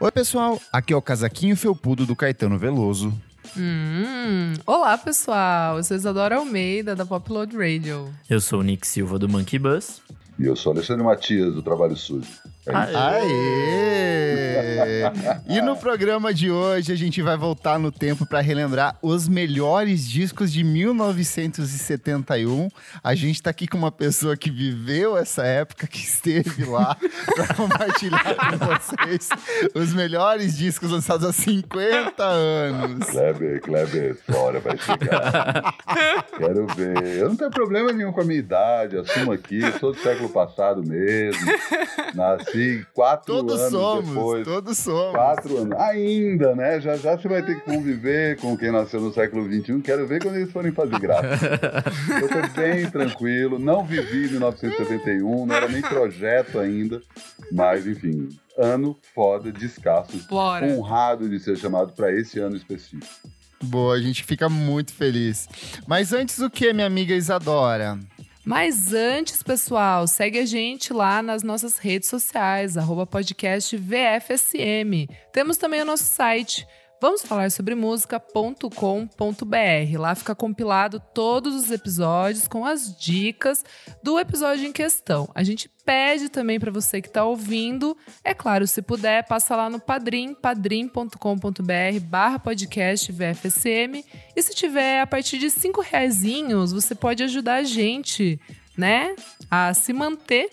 Oi, pessoal. Aqui é o casaquinho felpudo do Caetano Veloso. Hum, olá, pessoal. Eu sou Isadora Almeida, da Popload Radio. Eu sou o Nick Silva, do Monkey Bus. E eu sou Alexandre Matias, do Trabalho Sujo. Aê! E no programa de hoje a gente vai voltar no tempo para relembrar os melhores discos de 1971. A gente tá aqui com uma pessoa que viveu essa época, que esteve lá, para compartilhar com vocês os melhores discos lançados há 50 anos. Kleber, Kleber, essa hora vai chegar. Quero ver. Eu não tenho problema nenhum com a minha idade, assumo aqui, sou do século passado mesmo. Nasci quatro Todos anos somos, depois. todos somos. Quatro anos. Ainda, né? Já já você vai ter que conviver com quem nasceu no século XXI. Quero ver quando eles forem fazer graça. Eu tô bem tranquilo. Não vivi 1971, não era nem projeto ainda. Mas, enfim, ano foda, descasso. Bora. Honrado de ser chamado para esse ano específico. Boa, a gente fica muito feliz. Mas antes o que, minha amiga Isadora? Mas antes, pessoal, segue a gente lá nas nossas redes sociais, arroba podcast VFSM. Temos também o nosso site, vamos falar sobre música.com.br. Lá fica compilado todos os episódios com as dicas do episódio em questão. A gente pede também para você que está ouvindo, é claro, se puder, passa lá no Padrim, padrim.com.br barra podcast VFSM. E se tiver a partir de cinco reaisinhos, você pode ajudar a gente, né, a se manter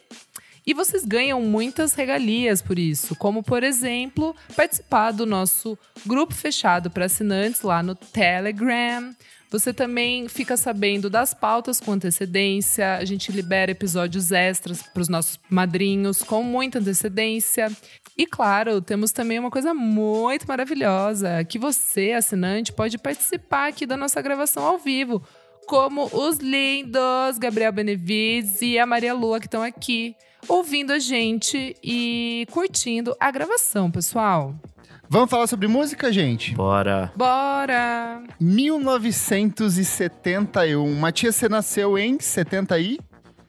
e vocês ganham muitas regalias por isso, como por exemplo, participar do nosso grupo fechado para assinantes lá no Telegram. Você também fica sabendo das pautas com antecedência. A gente libera episódios extras para os nossos madrinhos com muita antecedência. E claro, temos também uma coisa muito maravilhosa, que você, assinante, pode participar aqui da nossa gravação ao vivo, como os lindos Gabriel Benevides e a Maria Lua que estão aqui ouvindo a gente e curtindo a gravação, pessoal. Vamos falar sobre música, gente? Bora. Bora! 1971. Matias, você nasceu em 70 e...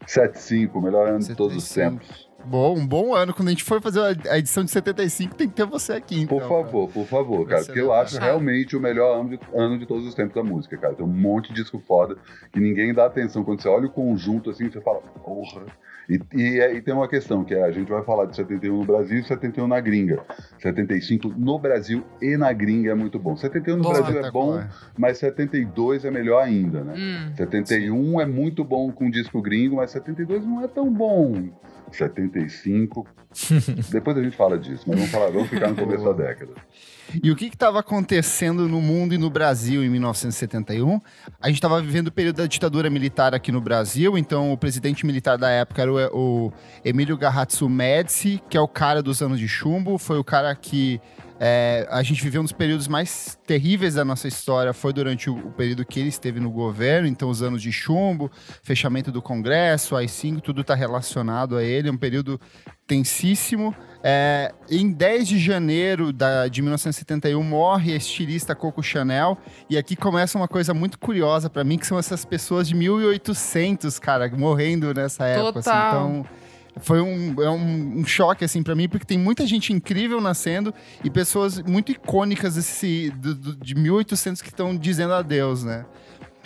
75, melhor ano de todos os 75. tempos. Bom, um bom ano. Quando a gente for fazer a edição de 75, tem que ter você aqui, então. Por favor, por favor, cara. Porque eu acho realmente o melhor ano de, ano de todos os tempos da música, cara. Tem um monte de disco foda que ninguém dá atenção. Quando você olha o conjunto assim, você fala, porra. E, e, é- e tem uma questão, que é, a gente vai falar de 71 no Brasil e 71 na gringa. 75 no Brasil e na gringa é muito bom. 71 no Boa. Brasil é bom, mas 72 é melhor ainda, né? Hum. 71 é muito bom com disco gringo, mas 72 não é tão bom. 75. Depois a gente fala disso, mas vamos, falar, vamos ficar no começo da década. E o que estava acontecendo no mundo e no Brasil em 1971? A gente estava vivendo o período da ditadura militar aqui no Brasil, então o presidente militar da época era o, o Emílio Garratzu Médici, que é o cara dos anos de chumbo, foi o cara que é, a gente viveu um dos períodos mais terríveis da nossa história, foi durante o, o período que ele esteve no governo, então os anos de chumbo, fechamento do Congresso, AI-5, tudo está relacionado a ele, é um período tensíssimo. É, em 10 de janeiro da, de 1971 morre a estilista Coco Chanel e aqui começa uma coisa muito curiosa pra mim que são essas pessoas de 1800, cara, morrendo nessa época. assim. Total. então foi um, é um, um choque assim para mim porque tem muita gente incrível nascendo e pessoas muito icônicas desse, do- do- de 1800 que estão dizendo adeus, né?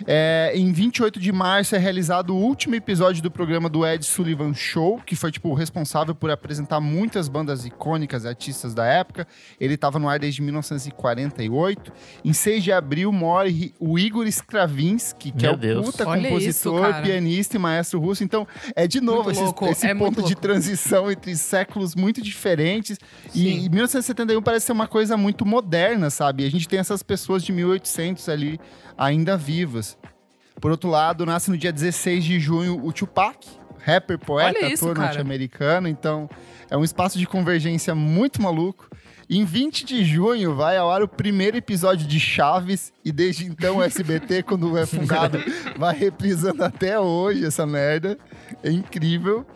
É, em 28 de março é realizado o último episódio do programa do Ed Sullivan Show, que foi tipo o responsável por apresentar muitas bandas icônicas, artistas da época. Ele estava no ar desde 1948. Em 6 de abril morre o Igor Stravinsky, que Meu é o Deus. puta Olha compositor, isso, pianista e maestro russo. Então, é de novo esse, esse é ponto de transição entre séculos muito diferentes. Sim. E 1971 parece ser uma coisa muito moderna, sabe? A gente tem essas pessoas de 1800 ali ainda vivas. Por outro lado, nasce no dia 16 de junho o Tupac, rapper, poeta, isso, ator norte-americano. Então, é um espaço de convergência muito maluco. Em 20 de junho vai ao ar o primeiro episódio de Chaves e desde então o SBT, quando é fundado, vai reprisando até hoje essa merda. É incrível.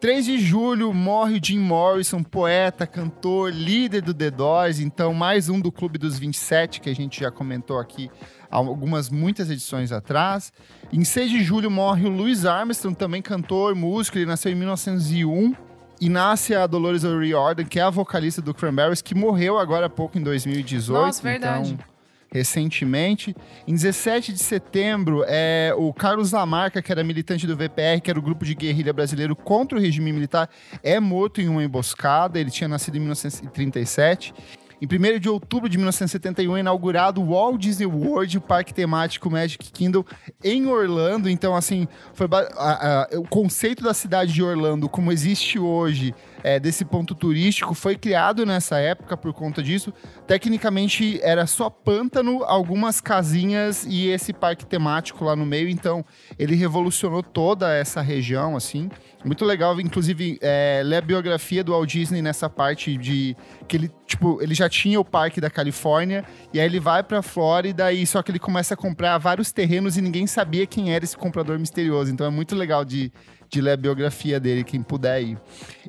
3 de julho morre o Jim Morrison, poeta, cantor, líder do The Doors, então mais um do Clube dos 27 que a gente já comentou aqui algumas muitas edições atrás. Em 6 de julho morre o Louis Armstrong, também cantor, músico, ele nasceu em 1901. E nasce a Dolores O'Riordan, que é a vocalista do Cranberries, que morreu agora há pouco em 2018. Nossa, verdade. Então, recentemente. Em 17 de setembro, é, o Carlos Lamarca, que era militante do VPR, que era o grupo de guerrilha brasileiro contra o regime militar, é morto em uma emboscada. Ele tinha nascido em 1937. Em 1 de outubro de 1971 é inaugurado o Walt Disney World, o parque temático Magic Kingdom, em Orlando. Então, assim, foi a, a, o conceito da cidade de Orlando, como existe hoje, é, desse ponto turístico, foi criado nessa época por conta disso. Tecnicamente, era só pântano, algumas casinhas e esse parque temático lá no meio. Então, ele revolucionou toda essa região, assim. Muito legal, inclusive, é, ler a biografia do Walt Disney nessa parte de que ele, tipo, ele já tinha o parque da Califórnia e aí ele vai pra Flórida e só que ele começa a comprar vários terrenos e ninguém sabia quem era esse comprador misterioso. Então é muito legal de, de ler a biografia dele, quem puder ir.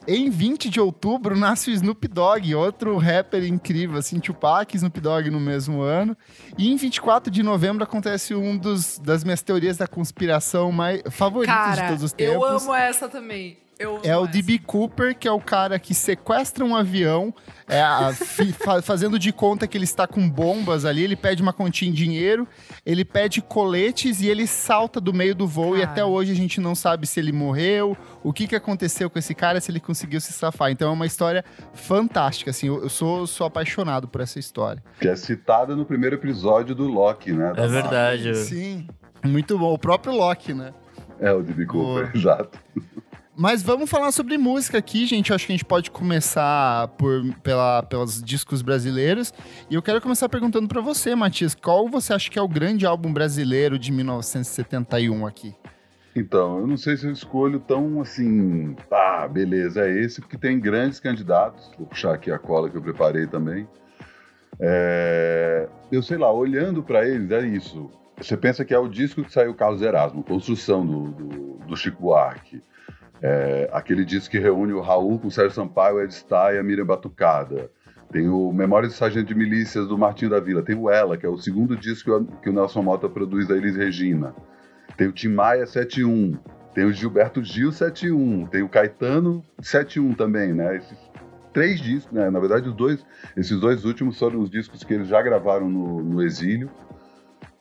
Em 20 de outubro nasce o Snoop Dogg, outro rapper incrível, assim, Tupac e Snoop Dogg no mesmo ano. E em 24 de novembro acontece um dos das minhas teorias da conspiração mais favoritas Cara, de todos os tempos. eu amo essa também. Eu É o D.B. Cooper, que é o cara que sequestra um avião, é, a- fi- fa- fazendo de conta que ele está com bombas ali. Ele pede uma continha em dinheiro, ele pede coletes e ele salta do meio do voo. E Cara. até hoje a gente não sabe se ele morreu, o que, que aconteceu com esse cara, se ele conseguiu se safar. Então é uma história fantástica, assim. Eu, eu sou, sou apaixonado por essa história. Que é citada no primeiro episódio do Loki, né? É verdade. eu- Sim. Muito bom. O próprio Loki, né? É o D.B. Cooper, exato. Mas vamos falar sobre música aqui, gente. Eu acho que a gente pode começar por, pela, pelos discos brasileiros. E eu quero começar perguntando pra você, Matias, qual você acha que é o grande álbum brasileiro de 1971 aqui? Então, eu não sei se eu escolho tão assim, ah, beleza, é esse, porque tem grandes candidatos. Vou puxar aqui a cola que eu preparei também. É, eu sei lá, olhando para eles, é isso. Você pensa que é o disco que saiu Carlos Erasmo, Construção do, do, do Chico Buarque. É, aquele disco que reúne o Raul com o Sérgio Sampaio, Ed Starr e a Miriam Batucada. Tem o Memórias do Sargento de Milícias do Martinho da Vila. Tem o Ela, que é o segundo disco que o- que o Nelson Mota produz da Elis Regina. Tem o Tim Maia 71. Tem o Gilberto Gil 71. Tem o Caetano 71 também, né? Esses três discos, né? Na verdade, os dois, esses dois últimos foram os discos que eles já gravaram no, no exílio.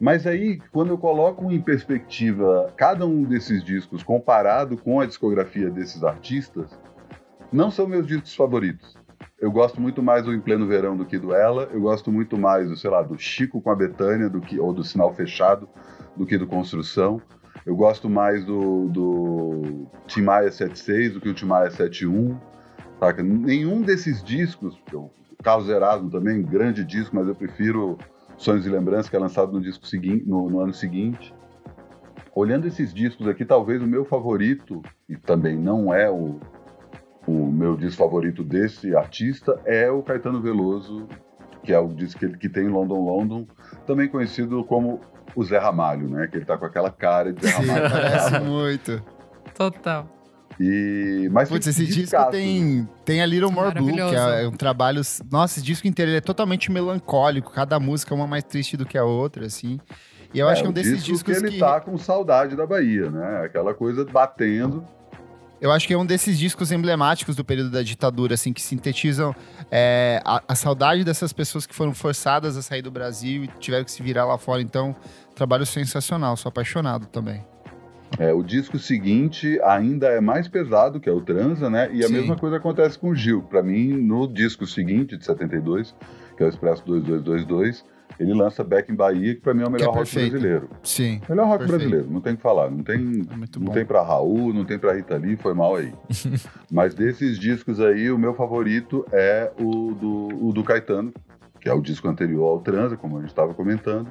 Mas aí, quando eu coloco em perspectiva cada um desses discos comparado com a discografia desses artistas, não são meus discos favoritos. Eu gosto muito mais do Em Pleno Verão do que do Ela. Eu gosto muito mais, do, sei lá, do Chico com a Betânia do que, ou do Sinal Fechado do que do Construção. Eu gosto mais do, do Tim Maia 76 do que o Tim Maia 71. Saca? Nenhum desses discos, o Carlos Erasmo também, grande disco, mas eu prefiro Sonhos e Lembranças, que é lançado no, disco seguinte, no, no ano seguinte. Olhando esses discos aqui, talvez o meu favorito, e também não é o, o meu disco favorito desse artista, é o Caetano Veloso, que é o disco que, ele- que tem London London, também conhecido como o Zé Ramalho, né? Que ele tá com aquela cara de Zé Sim, Ramalho. parece muito. Total. E, mas Putz, tem esse disco tem, tem a Little More Blue, que é um trabalho... Nossa, esse disco inteiro ele é totalmente melancólico. Cada música é uma mais triste do que a outra, assim. E eu acho que é um desses disco discos que ele que... tá com saudade da Bahia, né? Aquela coisa batendo. Eu acho que é um desses discos emblemáticos do período da ditadura, assim, que sintetizam é, a, a saudade dessas pessoas que foram forçadas a sair do Brasil e tiveram que se virar lá fora. Então, trabalho sensacional, sou apaixonado também. É, o disco seguinte ainda é mais pesado, que é o Transa, né? E a Sim. mesma coisa acontece com o Gil. Pra mim, no disco seguinte, de 72, que é o Expresso 2222, ele lança Back in Bahia, que pra mim é o melhor é rock perfeito. brasileiro. Sim, Melhor rock Perfeito. brasileiro, não tem o que falar. Não tem, é não tem pra Raul, não tem pra Rita Lee, foi mal aí. Mas desses discos aí, o meu favorito é o do, o do Caetano, que é o disco anterior ao Transa, como a gente estava comentando.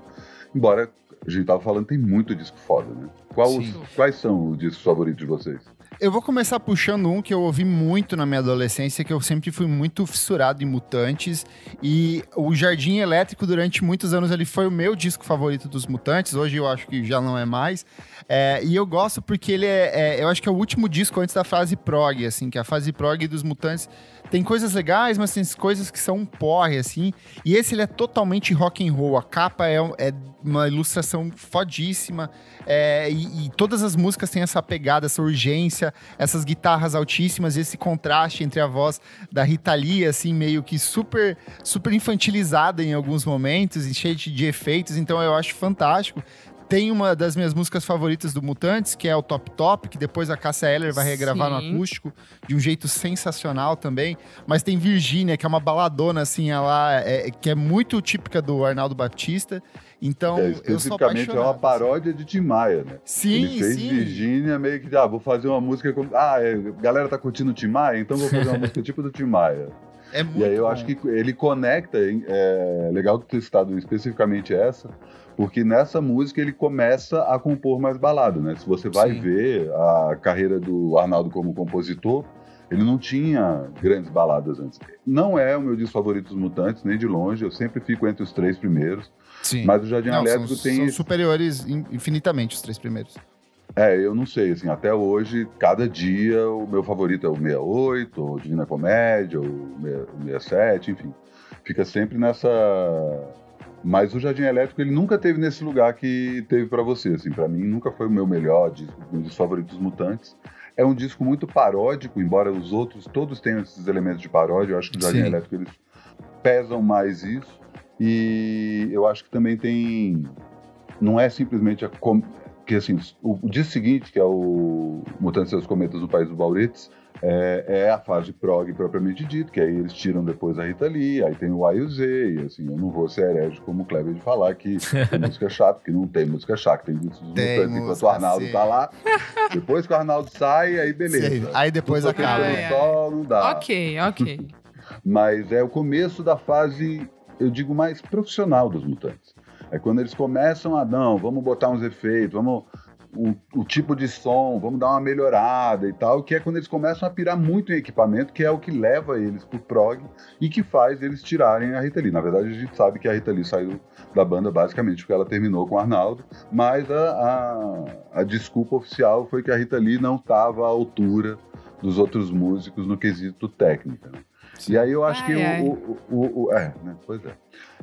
Embora a gente tava falando, tem muito disco foda, né? Qual os- quais são os discos favoritos de vocês? Eu vou começar puxando um que eu ouvi muito na minha adolescência, que eu sempre fui muito fissurado em Mutantes. E o Jardim Elétrico, durante muitos anos, ele foi o meu disco favorito dos Mutantes. Hoje eu acho que já não é mais. É, e eu gosto porque ele é, é, Eu acho que é o último disco antes da fase prog, assim, que é a fase prog dos Mutantes tem coisas legais, mas tem coisas que são um porre, assim. E esse ele é totalmente rock and roll. A capa é, é uma ilustração fodíssima. É, e, e, todas as músicas têm essa pegada, essa urgência, essas guitarras altíssimas, esse contraste entre a voz da Rita Lee, assim, meio que super, super infantilizada em alguns momentos e cheia de, de efeitos. Então eu acho fantástico. Tem uma das minhas músicas favoritas do Mutantes, que é o Top Top, que depois a Cássia Eller vai regravar Sim. no acústico de um jeito sensacional também. Mas tem Virgínia, que é uma baladona, assim, ela é, que é muito típica do Arnaldo Batista. Então, é, especificamente é uma assim. paródia de Tim Maia, né? Sim, Ele fez sim. Virgínia meio que, ah, vou fazer uma música com... Ah, é, a galera tá curtindo Tim Maia, então vou fazer uma música tipo do Tim Maia. É muito e aí eu bom. acho que ele conecta, é legal ter citado especificamente essa, porque nessa música ele começa a compor mais balada, né? Se você vai Sim. ver a carreira do Arnaldo como compositor, ele não tinha grandes baladas antes. Não é o meu disco favorito dos Mutantes, nem de longe, eu sempre fico entre os três primeiros. Sim. Mas o Jardim não, Elétrico são, tem. São superiores infinitamente os três primeiros. É, eu não sei, assim, até hoje, cada dia o meu favorito é o 68, ou Divina Comédia, ou 67, enfim. Fica sempre nessa mas o Jardim Elétrico ele nunca teve nesse lugar que teve para você, assim, para mim nunca foi o meu melhor disco, um dos favoritos mutantes. É um disco muito paródico, embora os outros todos tenham esses elementos de paródia, eu acho que o Jardim Sim. Elétrico eles pesam mais isso. E eu acho que também tem não é simplesmente a com... que assim, o, o disco seguinte, que é o Mutantes e seus Cometas do País dos Baurites, é, é, a fase prog propriamente dito, que aí eles tiram depois a Rita Lee, aí tem o A e o Z, e assim, eu não vou ser herege como o Kleber de falar que tem música chata, porque não tem música chata, tem discos mutantes enquanto o Arnaldo sim. tá lá. Depois que o Arnaldo sai, aí beleza. Sim. Aí depois acaba. É, só, não dá. Ok, ok. Mas é o começo da fase, eu digo, mais profissional dos mutantes. É quando eles começam a, não, vamos botar uns efeitos, vamos o, o, tipo de som, vamos dar uma melhorada e tal, que é quando eles começam a pirar muito em equipamento, que é o que leva eles pro prog e que faz eles tirarem a Rita Lee. Na verdade, a gente sabe que a Rita Lee saiu da banda basicamente porque ela terminou com o Arnaldo, mas a, a, a desculpa oficial foi que a Rita Lee não estava à altura dos outros músicos no quesito técnica. Né? E aí eu acho ai, que ai. O, o, o, É, né? Pois é.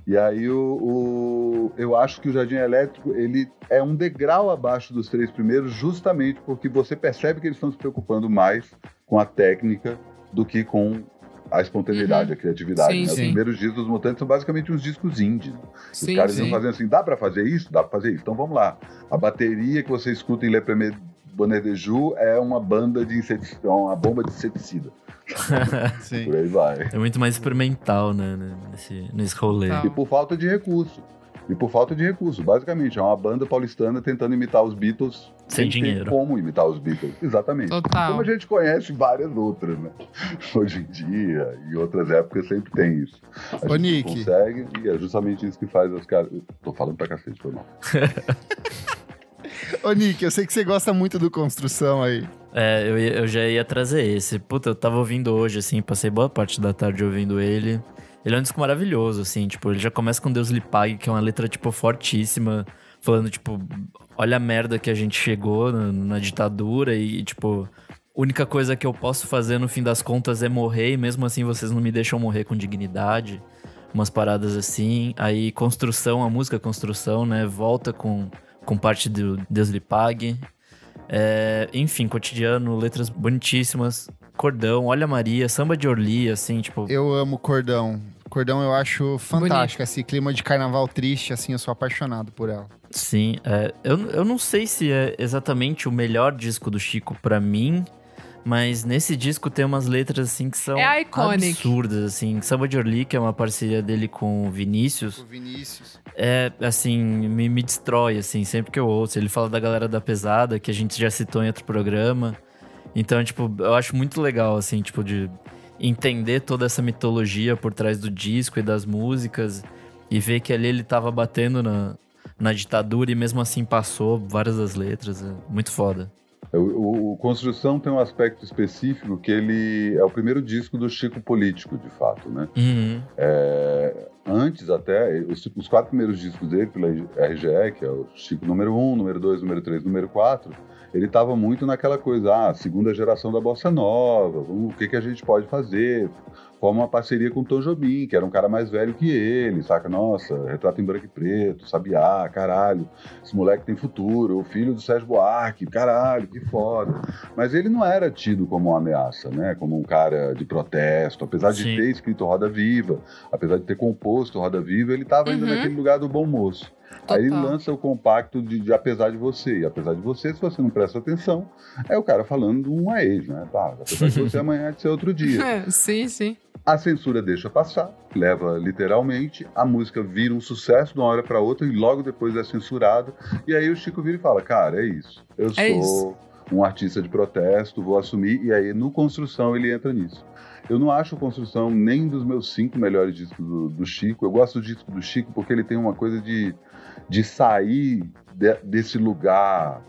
E aí o, o, eu acho que o Jardim Elétrico ele é um degrau abaixo dos três primeiros, justamente porque você percebe que eles estão se preocupando mais com a técnica do que com a espontaneidade, uhum. a criatividade. Sim, né? Os primeiros discos dos Mutantes são basicamente uns discos indie. Né? Sim, Os caras iam fazendo assim, dá para fazer isso? Dá para fazer isso. Então vamos lá. A bateria que você escuta em Le Premier Bonnet de Joux é uma banda de inseticida, uma bomba de inseticida. Sim. Por aí vai. É muito mais experimental, né? Nesse, nesse rolê. E por falta de recurso. E por falta de recurso, basicamente. É uma banda paulistana tentando imitar os Beatles. Sem dinheiro. como imitar os Beatles. Exatamente. Total. Como a gente conhece várias outras, né? Hoje em dia, e outras épocas sempre tem isso. A Ô, gente Nick. consegue, e é justamente isso que faz os caras. Tô falando pra cacete, foi mal. Ô, Nick, eu sei que você gosta muito do Construção aí. É, eu, eu já ia trazer esse. Puta, eu tava ouvindo hoje, assim, passei boa parte da tarde ouvindo ele. Ele é um disco maravilhoso, assim, tipo, ele já começa com Deus lhe pague, que é uma letra, tipo, fortíssima, falando, tipo, olha a merda que a gente chegou na, na ditadura e, tipo, única coisa que eu posso fazer no fim das contas é morrer, e mesmo assim vocês não me deixam morrer com dignidade. Umas paradas assim. Aí, construção, a música construção, né? Volta com, com parte do Deus lhe pague. É, enfim, cotidiano, letras bonitíssimas. Cordão, Olha Maria, samba de Orly, assim, tipo. Eu amo Cordão. Cordão eu acho fantástico, esse clima de carnaval triste, assim, eu sou apaixonado por ela. Sim, é, eu, eu não sei se é exatamente o melhor disco do Chico para mim, mas nesse disco tem umas letras assim que são é absurdas, assim. Samba de Orly, que é uma parceria dele com o Vinícius. O Vinícius. É, assim, me, me destrói, assim, sempre que eu ouço. Ele fala da galera da pesada, que a gente já citou em outro programa. Então, tipo, eu acho muito legal, assim, tipo, de entender toda essa mitologia por trás do disco e das músicas. E ver que ali ele tava batendo na, na ditadura e mesmo assim passou várias das letras. É muito foda. O, o, Construção tem um aspecto específico que ele é o primeiro disco do Chico político, de fato, né? Uhum. É, antes até, os, os, quatro primeiros discos dele pela RGE, que é o Chico número 1, um, número 2, número 3, número 4, ele estava muito naquela coisa, ah, segunda geração da bossa nova, o que, que a gente pode fazer? Forma uma parceria com o Tom Jobim, que era um cara mais velho que ele, saca? Nossa, retrato em branco e preto, sabiá, caralho, esse moleque tem futuro, o filho do Sérgio Buarque, caralho, que foda. Mas ele não era tido como uma ameaça, né? Como um cara de protesto, apesar de Sim. ter escrito Roda Viva, apesar de ter composto Roda Viva, ele estava ainda uhum. naquele lugar do bom moço. Total. Aí ele lança o compacto de, de, Apesar de Você. E apesar de você, se você não presta atenção, é o cara falando um ex, né? Tá, apesar de você, amanhã é de ser outro dia. É, sim, sim. A censura deixa passar, leva literalmente, a música vira um sucesso de uma hora para outra e logo depois é censurada. E aí o Chico vira e fala: Cara, é isso. Eu é sou isso. um artista de protesto, vou assumir. E aí no Construção ele entra nisso. Eu não acho Construção nem dos meus cinco melhores discos do, do Chico. Eu gosto do disco do Chico porque ele tem uma coisa de de sair de, desse lugar.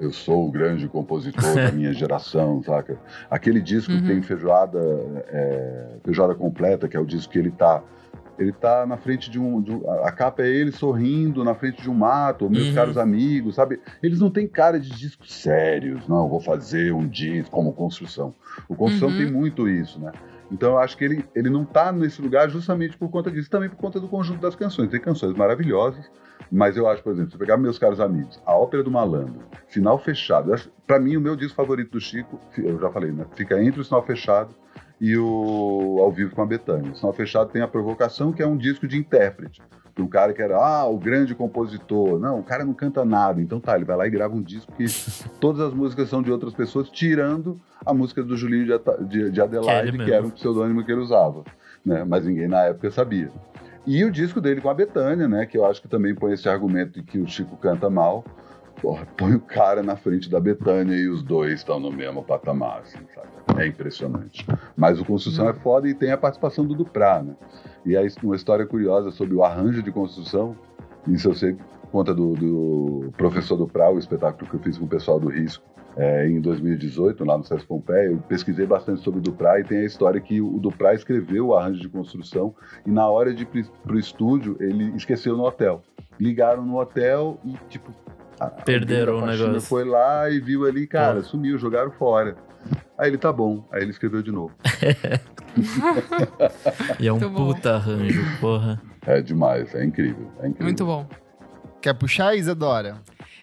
Eu sou o grande compositor da minha geração, saca? Aquele disco uhum. que tem feijoada, é, feijoada completa, que é o disco que ele tá ele tá na frente de um, de um, A capa é ele sorrindo na frente de um mato, meus uhum. caros amigos, sabe? Eles não têm cara de discos sérios, não, vou fazer um disco como construção. O construção uhum. tem muito isso, né? Então eu acho que ele, ele não tá nesse lugar justamente por conta disso, também por conta do conjunto das canções. Tem canções maravilhosas, mas eu acho, por exemplo, se pegar meus caros amigos, a Ópera do Malandro, Final Fechado, para mim o meu disco favorito do Chico, eu já falei, né? Fica entre o Sinal Fechado e o Ao Vivo com a Betânia. O Sinal Fechado tem a Provocação, que é um disco de intérprete. Um cara que era, ah, o grande compositor. Não, o cara não canta nada. Então tá, ele vai lá e grava um disco que todas as músicas são de outras pessoas, tirando a música do Julinho de, de Adelaide, que, que era um pseudônimo que ele usava. Né? Mas ninguém na época sabia. E o disco dele com a Betânia, né? Que eu acho que também põe esse argumento de que o Chico canta mal. Porra, põe o cara na frente da Betânia e os dois estão no mesmo patamar, assim, sabe? É impressionante. Mas o Construção é foda e tem a participação do Duprá, né? E aí uma história curiosa sobre o arranjo de construção, isso eu sei conta do, do professor Duprá, o espetáculo que eu fiz com o pessoal do Risco, é, em 2018, lá no Sesc Pompeia, eu pesquisei bastante sobre o Duprá e tem a história que o Duprá escreveu o arranjo de construção e na hora de ir para o estúdio, ele esqueceu no hotel. Ligaram no hotel e, tipo... Perderam o negócio. Foi lá e viu ali, cara, Pô. sumiu, jogaram fora. Aí ele, tá bom. Aí ele escreveu de novo. e é um puta arranjo, porra. É demais, é incrível, é incrível. Muito bom. Quer puxar, Isadora?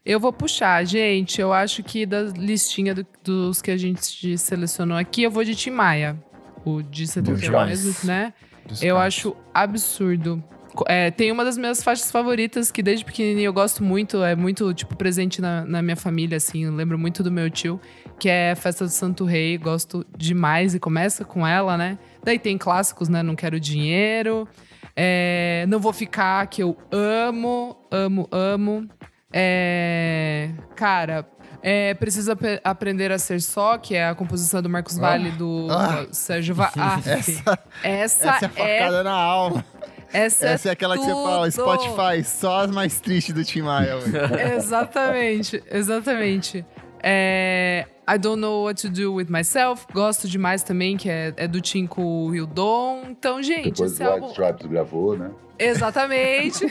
Eu vou puxar, gente. Eu acho que da listinha do, dos que a gente selecionou aqui, eu vou de Tim Maia. O de 71 meses, né? Descanso. Eu acho absurdo. É, tem uma das minhas faixas favoritas que desde pequenininho eu gosto muito, é muito, tipo, presente na, na minha família, assim. Eu lembro muito do meu tio, que é Festa do Santo Rei. Gosto demais e começa com ela, né? Daí tem clássicos, né? Não Quero Dinheiro. É, não Vou Ficar, que eu amo, amo, amo. É, cara, é, precisa aprender a ser só, que é a composição do Marcos ah. Vale do, ah. Sérgio Va ah, essa, essa, essa é facada é... na alma. Essa, é essa é, aquela tudo. que você fala, Spotify, só as mais tristes do Tim Maia. exatamente, exatamente. É, I Don't Know What to Do With Myself, gosto demais também, que é, é do Tim com o Hildon. Então, gente, Depois esse o White Stripes gravou, né? Exatamente.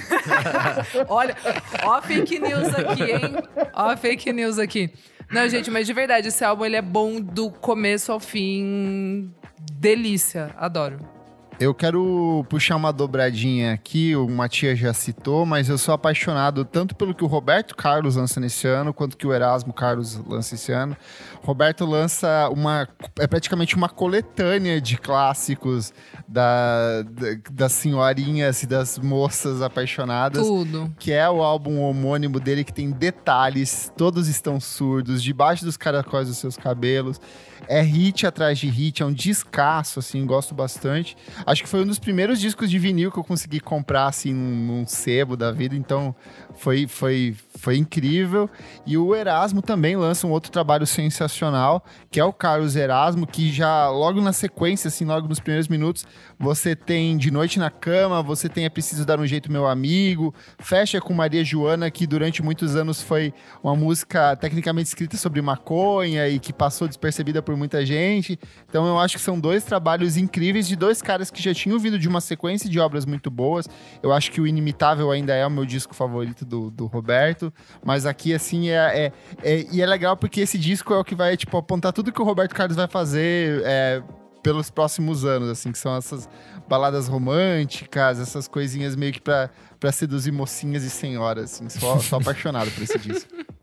Olha, ó a fake news aqui, hein? Ó a fake news aqui. Não, gente, mas de verdade, esse álbum ele é bom do começo ao fim. Delícia, adoro. Eu quero puxar uma dobradinha aqui, o Matias já citou, mas eu sou apaixonado tanto pelo que o Roberto Carlos lança nesse ano, quanto que o Erasmo Carlos lança esse ano. Roberto lança uma. É praticamente uma coletânea de clássicos da, da, das senhorinhas e das moças apaixonadas. Tudo. Que é o álbum homônimo dele, que tem detalhes, todos estão surdos, debaixo dos caracóis dos seus cabelos. É hit atrás de hit, é um descasso, assim, gosto bastante. Acho que foi um dos primeiros discos de vinil que eu consegui comprar, assim, num, num sebo da vida. Então, foi, foi, foi incrível. E o Erasmo também lança um outro trabalho sensacional, que é o Carlos Erasmo, que já logo na sequência, assim, logo nos primeiros minutos, você tem De Noite na Cama, você tem É Preciso Dar um Jeito Meu Amigo, fecha com Maria Joana, que durante muitos anos foi uma música tecnicamente escrita sobre maconha e que passou despercebida por muita gente. Então eu acho que são dois trabalhos incríveis de dois caras que já tinham vindo de uma sequência de obras muito boas. Eu acho que o Inimitável ainda é o meu disco favorito do, do Roberto, mas aqui, assim, é, é, é, E é legal porque esse disco é o que vai, tipo, apontar tudo que o Roberto Carlos vai fazer é, pelos próximos anos, assim, que são essas baladas românticas, essas coisinhas meio que pra seduzir mocinhas e senhoras, assim. Sou, sou apaixonado por esse disco.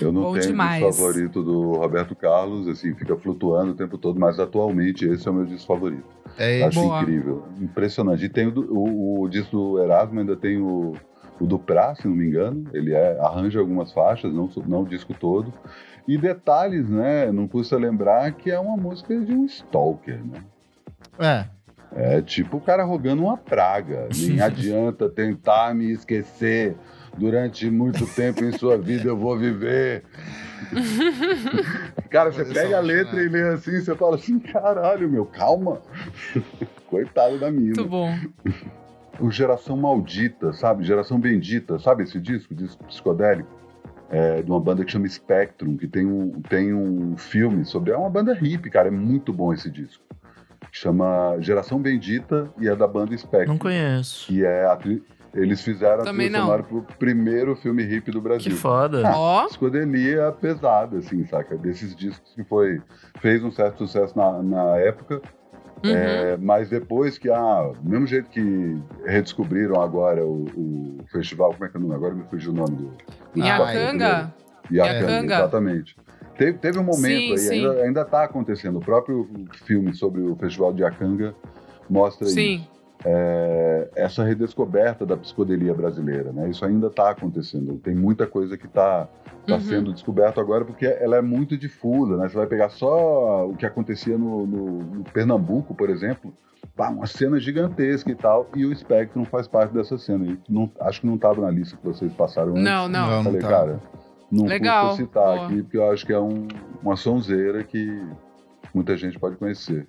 Eu não Bom tenho demais. disco favorito do Roberto Carlos, assim, fica flutuando o tempo todo, mas atualmente esse é o meu disco favorito. É, Acho Boa. incrível, impressionante. E tem o, do- o, o disco do Erasmo, ainda tem o, o do Prá, se não me engano. Ele é, arranja algumas faixas, não, não o disco todo. E detalhes, né? Não custa lembrar que é uma música de um stalker, né? é. É tipo o cara rogando uma praga. Nem adianta tentar me esquecer. Durante muito tempo em sua vida eu vou viver. Cara, você pega a letra e lê assim, você fala assim, caralho, meu, calma. Coitado da mina. Muito bom. O Geração Maldita, sabe? Geração Bendita, sabe esse disco, disco psicodélico? É, de uma banda que chama Spectrum, que tem um, tem um filme sobre. É uma banda hippie, cara, é muito bom esse disco. Chama Geração Bendita e é da banda Spectrum. Não conheço. Que é a Eles fizeram Também a trilha sonora pro primeiro filme hippie do Que Brasil. foda. Ó, Psicodelia pesada, assim, saca? Desses discos que foi. fez um certo sucesso na, na época, uhum. é, mas depois que, ah, do mesmo jeito que redescobriram agora o, o festival, como é que é o nome? Agora me fugiu o nome do. do Nhacanga? Iacanga, exatamente. Teve, teve um momento Sim, aí, sim. ainda, ainda tá acontecendo. O próprio filme sobre o festival de Iacanga mostra Sim. isso. É, essa redescoberta da psicodelia brasileira, né? Isso ainda está acontecendo. Tem muita coisa que está tá Uhum. sendo descoberto agora porque ela é muito difusa, né? Você vai pegar só o que acontecia no, no- no Pernambuco, por exemplo, pá, uma cena gigantesca e tal, e o Spectrum faz parte dessa cena. E não, acho que não estava na lista que vocês passaram antes. Não, não. Não, Falei, tá. cara, não Legal, custa citar boa. aqui, porque eu acho que é um- uma sonzeira que muita gente pode conhecer.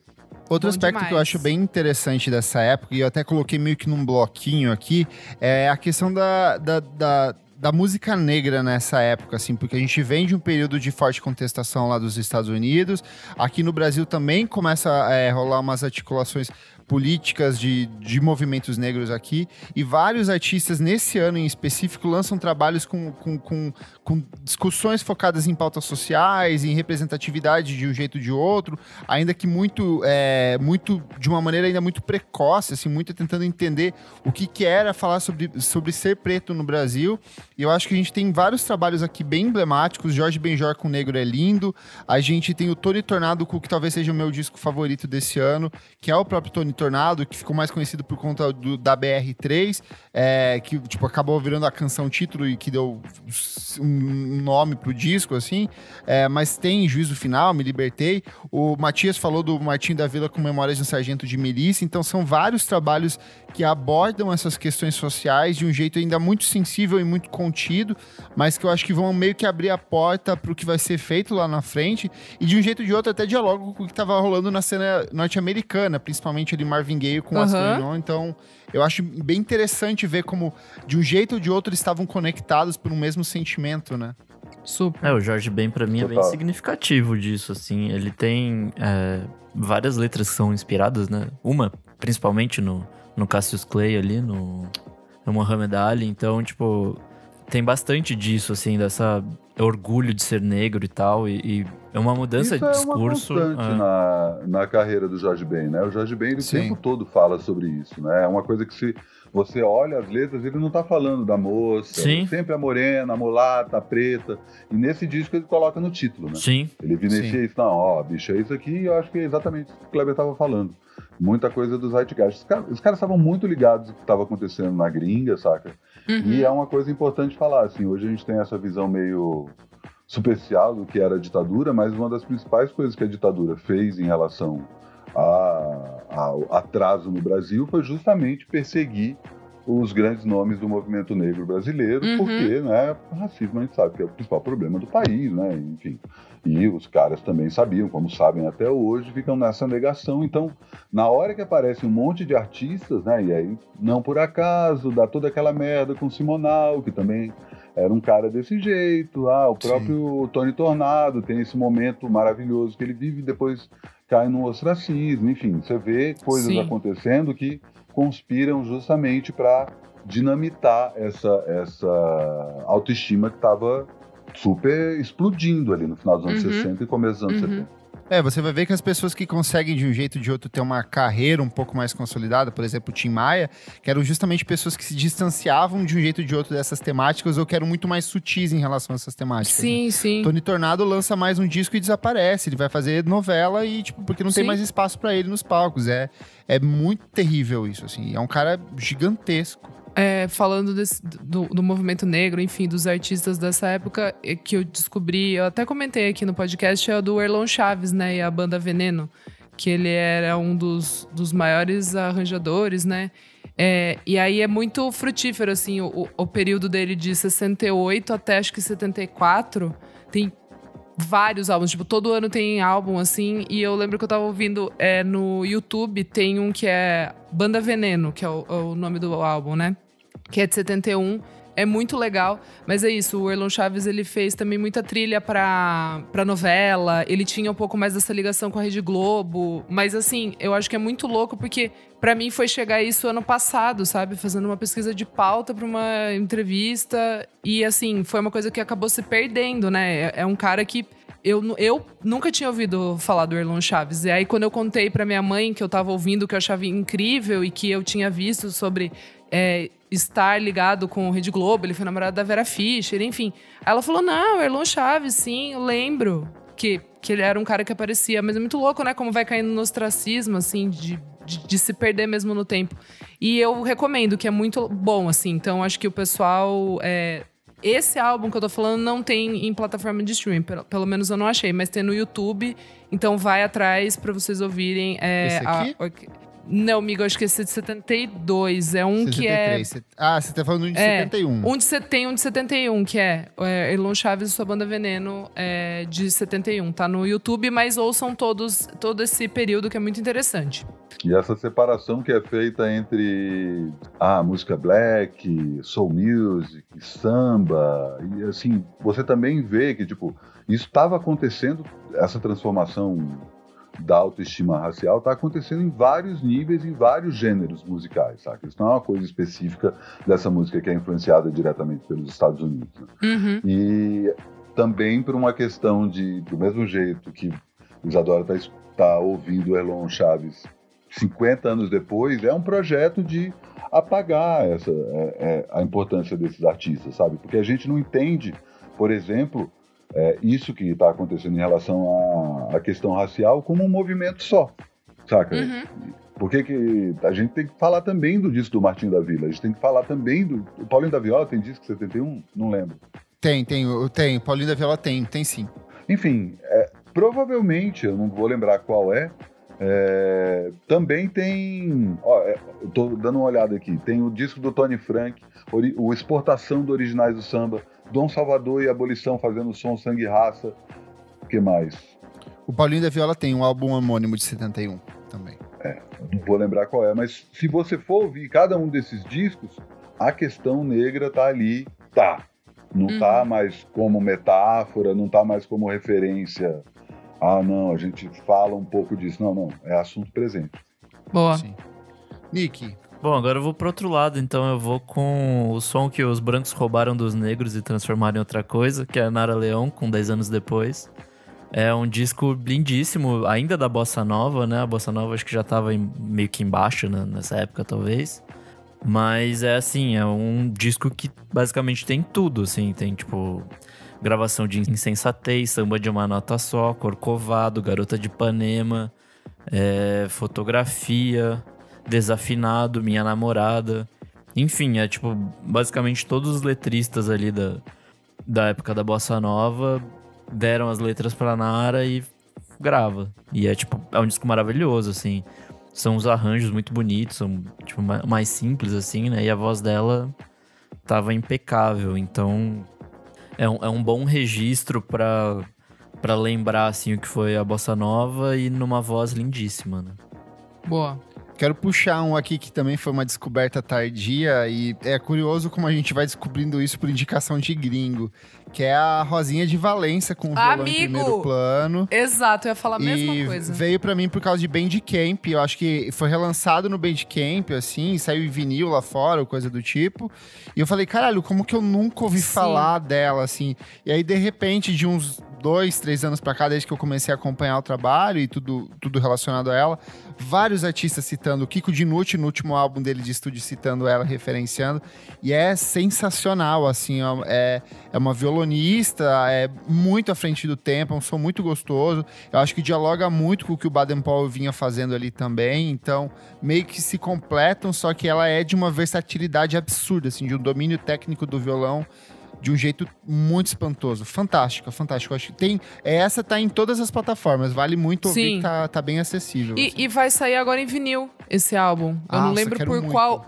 Outro Bom aspecto que eu demais. acho bem interessante dessa época, e eu até coloquei meio que num bloquinho aqui, é a questão da, da, da, da música negra nessa época, assim, porque a gente vem de um período de forte contestação lá dos Estados Unidos. Aqui no Brasil também começa a é, rolar umas articulações políticas de, de movimentos negros aqui. E vários artistas, nesse ano em específico, lançam trabalhos com, com, com, com discussões focadas em pautas sociais, em representatividade de um jeito ou de outro, ainda que muito, é, muito de uma maneira ainda muito precoce, assim, muito tentando entender o que, que era falar sobre, sobre ser preto no Brasil. E eu acho que a gente tem vários trabalhos aqui bem emblemáticos. Jorge Benjor com Negro é Lindo. A gente tem o Tony Tornado que talvez seja o meu disco favorito desse ano, que é o próprio Tony Tornado, que ficou mais conhecido por conta do- da BR3, é, que tipo, acabou virando a canção título e que deu um nome pro disco, assim. É, mas tem Juízo Final, Me Libertei. O Matias falou do Martim da Vila com Memórias de um Sargento de Milícia. Então são vários trabalhos que abordam essas questões sociais de um jeito ainda muito sensível e muito contido, mas que eu acho que vão meio que abrir a porta pro que vai ser feito lá na frente. E de um jeito ou de outro até dialogo com o que tava rolando na cena norte-americana, principalmente ali Marvin Gaye com John. Então eu acho bem interessante ver como de um jeito ou de outro eles estavam conectados por um mesmo sentimento, né? Super. É, o Jorge Ben pra mim é bem Total. significativo disso, assim. Ele tem é, várias letras que são inspiradas, né? Uma, principalmente no, no Cassius Clay ali, no, no Muhammad Ali. Então, tipo, tem bastante disso, assim, dessa orgulho de ser negro e tal. E, e é uma mudança Isso de é discurso. uma constante é. na, na carreira do Jorge Ben, né? O Jorge Ben, ele o tempo todo fala sobre isso, né? É uma coisa que se você olha as letras, ele não tá falando da moça, Sim. sempre a morena, a mulata, a preta. E nesse disco ele coloca no título, né? Sim, Ele evidencia isso, não, ó, bicho, é isso aqui, e eu acho que é exatamente isso que o Kleber tava falando. Muita coisa dos Zeitgeist. Os caras, os caras estavam muito ligados no que estava acontecendo na gringa, saca? Uhum. E é uma coisa importante falar, assim, hoje a gente tem essa visão meio superficial do que era a ditadura, mas uma das principais coisas que a ditadura fez em relação ao atraso no Brasil foi justamente perseguir os grandes nomes do movimento negro brasileiro, Uhum. porque, né, o racismo a gente sabe que é o principal problema do país, né, enfim. E os caras também sabiam, como sabem até hoje, ficam nessa negação. Então, na hora que aparece um monte de artistas, né, e aí, não por acaso, dá toda aquela merda com o Simonal, que também era um cara desse jeito. Ah, o próprio Tony Tornado tem esse momento maravilhoso que ele vive e depois cai no ostracismo. Enfim, você vê coisas Sim. acontecendo que conspiram justamente para dinamitar essa, essa autoestima que estava super explodindo ali no final dos anos Uhum. 60 e começo dos anos Uhum. 70. É, você vai ver que as pessoas que conseguem de um jeito ou de outro ter uma carreira um pouco mais consolidada, por exemplo, o Tim Maia, que eram justamente pessoas que se distanciavam de um jeito ou de outro dessas temáticas ou que eram muito mais sutis em relação a essas temáticas. né? Sim, sim. Tony Tornado lança mais um disco e desaparece. Ele vai fazer novela e, tipo, porque não tem Sim. mais espaço pra ele nos palcos. É, é muito terrível isso, assim. É um cara gigantesco. É, falando desse- do, do movimento negro, enfim, dos artistas dessa época é, que eu descobri, eu até comentei aqui no podcast, é o do Erlon Chaves, né? E a banda Veneno, que ele era um dos, dos maiores arranjadores, né? É, e aí é muito frutífero, assim, o, o período dele de 68 até acho que 74. Tem vários álbuns, tipo, todo ano tem álbum, assim, e eu lembro que eu tava ouvindo é, no YouTube, tem um que é Banda Veneno, que é o, é o nome do álbum, né? Que é de 71. É muito legal, mas é isso, o Erlon Chaves ele fez também muita trilha pra, pra novela, ele tinha um pouco mais dessa ligação com a Rede Globo, mas assim, eu acho que é muito louco porque pra mim foi chegar isso ano passado, sabe? Fazendo uma pesquisa de pauta pra uma entrevista e assim, foi uma coisa que acabou se perdendo, né? É, é um cara que eu, eu nunca tinha ouvido falar do Erlon Chaves. E aí, quando eu contei pra minha mãe que eu tava ouvindo, que eu achava incrível e que eu tinha visto sobre é, estar ligado com o Rede Globo, ele foi namorado da Vera Fischer, enfim. Aí ela falou: não, Erlon Chaves, sim, eu lembro que, que ele era um cara que aparecia. Mas é muito louco, né? Como vai caindo no ostracismo, assim, de, de, de se perder mesmo no tempo. E eu recomendo, que é muito bom, assim. Então, acho que o pessoal. é, esse álbum que eu tô falando não tem em plataforma de streaming, pelo, pelo menos eu não achei, mas tem no YouTube, então vai atrás pra vocês ouvirem. É, Esse aqui? a- não, amigo, acho que esse é de 72. É um que é. 63. Cê- Ah, você tá falando de É, 71. Um de, se- tem um de 71, que é, é Erlon Chaves e sua banda Veneno, é, de 71. Tá no YouTube, mas ouçam todos, todo esse período que é muito interessante. E essa separação que é feita entre a música black, soul music, samba, e assim, você também vê que, tipo, isso estava acontecendo, essa transformação da autoestima racial está acontecendo em vários níveis, em vários gêneros musicais, sabe? Isso não é uma coisa específica dessa música que é influenciada diretamente pelos Estados Unidos. né? Uhum. E também por uma questão de, do mesmo jeito que Isadora está tá ouvindo o Erlon Chaves 50 anos depois, é um projeto de apagar essa, é, é, a importância desses artistas, sabe? Porque a gente não entende, por exemplo, é, isso que está acontecendo em relação à, à questão racial como um movimento só, saca? Uhum. Por que, que a gente tem que falar também do disco do Martinho da Vila? A gente tem que falar também do. O Paulinho da Viola tem disco 71? Não lembro. Tem, tem, eu- tem. Paulinho da Viola tem, tem sim. Enfim, é, provavelmente, eu não vou lembrar qual é, é, também tem. Ó, é, eu tô dando uma olhada aqui. Tem o disco do Tony Frank, ori- o Exportação do Originais do Samba, Dom Salvador e Abolição fazendo som, sangue e raça. O que mais? O Paulinho da Viola tem um álbum homônimo de 71 também. Eu não vou lembrar qual é, mas se você for ouvir cada um desses discos, a questão negra tá ali, tá. Não Uhum. tá mais como metáfora, não tá mais como referência. Ah, não, a gente fala um pouco disso. Não, não, é assunto presente. Boa. Sim. Nick, Bom, agora eu vou pro outro lado, então eu vou com o som que os brancos roubaram dos negros e transformaram em outra coisa, que é Nara Leão, com 10 anos depois. É um disco lindíssimo, ainda da Bossa Nova, né? A Bossa Nova acho que já tava em- meio que embaixo né, nessa época, talvez. Mas é assim, é um disco que basicamente tem tudo, assim. Tem, tipo, gravação de insensatez, samba de uma nota só, corcovado, garota de Ipanema, é, fotografia, desafinado, minha namorada. Enfim, é tipo, basicamente todos os letristas ali da, da época da Bossa Nova deram as letras pra Nara e grava. E é tipo, é um disco maravilhoso, assim. são os arranjos muito bonitos, são tipo, mais simples assim, né? E a voz dela tava impecável, então é um, é um bom registro para para lembrar assim o que foi a bossa nova e numa voz lindíssima, né? Boa. Quero puxar um aqui que também foi uma descoberta tardia e é curioso como a gente vai descobrindo isso por indicação de gringo, que é a Rosinha de Valença com o violão Amigo! em primeiro plano. Exato, eu ia falar a mesma e coisa. veio pra mim por causa de Bandcamp. Eu acho que foi relançado no Bandcamp, assim, saiu em vinil lá fora, ou coisa do tipo. E eu falei, caralho, como que eu nunca ouvi Sim. falar dela, assim? E aí, de repente, de uns dois, três anos pra cá, desde que eu comecei a acompanhar o trabalho e tudo, tudo relacionado a ela, vários artistas citando, o Kiko Dinucci no último álbum dele de estúdio citando ela, referenciando, e é sensacional, assim, ó, é, é uma violonista, é muito à frente do tempo, é um som muito gostoso, eu acho que dialoga muito com o que o Baden Powell vinha fazendo ali também, então meio que se completam, só que ela é de uma versatilidade absurda, assim, de um domínio técnico do violão de um jeito muito espantoso. Fantástica, fantástica. Eu acho que tem. Essa tá em todas as plataformas. Vale muito ouvir Sim. que tá, tá bem acessível. assim. E, e vai sair agora em vinil esse álbum. Eu não Nossa, lembro quero por muito. qual.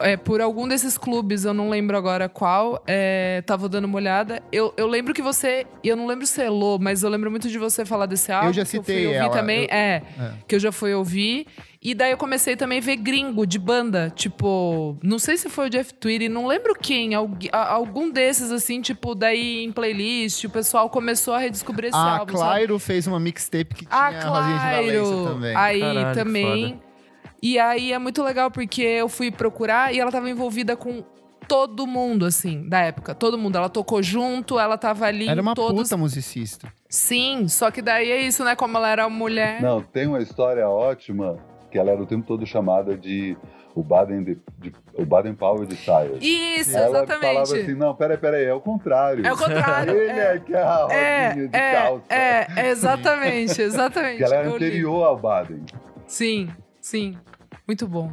É, por algum desses clubes, eu não lembro agora qual. É, tava dando uma olhada. Eu, eu lembro que você. Eu não lembro se é Lô, mas eu lembro muito de você falar desse álbum. já que citei eu fui ouvir ela, também. eu- É, É. que eu já fui ouvir. E daí eu comecei também a ver gringo de banda. Tipo, não sei se foi o Jeff Tweedy, não lembro quem. algu- a- Algum desses, assim, tipo, daí em playlist, o pessoal começou a redescobrir esse A álbum. sabe? Clairo fez uma mixtape que tinha Ah, a Rosinha de Valença claro! também. Aí Caralho, também. E aí é muito legal porque eu fui procurar e ela tava envolvida com todo mundo, assim, da época. Todo mundo. Ela tocou junto, ela tava ali Era em uma todos. puta musicista. Sim, só que daí é isso, né? Como ela era mulher. Não, tem uma história ótima que ela era o tempo todo chamada de o Baden, de, de- o Baden Powell de Sires. Isso, ela exatamente. falava assim, não, peraí, peraí, é o contrário. É o contrário. Ele é, que é a Rosinha É, de é, calça. é, é, exatamente, exatamente. Que ela era Eu li. anterior ao Baden. Sim, sim. Muito bom.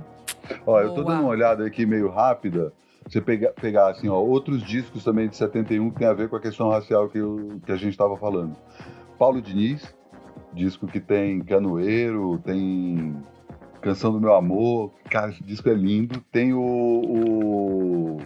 Ó, eu tô Boa. dando uma olhada aqui meio rápida. Você pegar, pegar assim, ó, outros discos também de 71 que tem a ver com a questão racial que, eu- que a gente estava falando. Paulo Diniz, disco que tem Canoeiro, tem Canção do Meu Amor. Cara, esse disco é lindo. Tem o, o-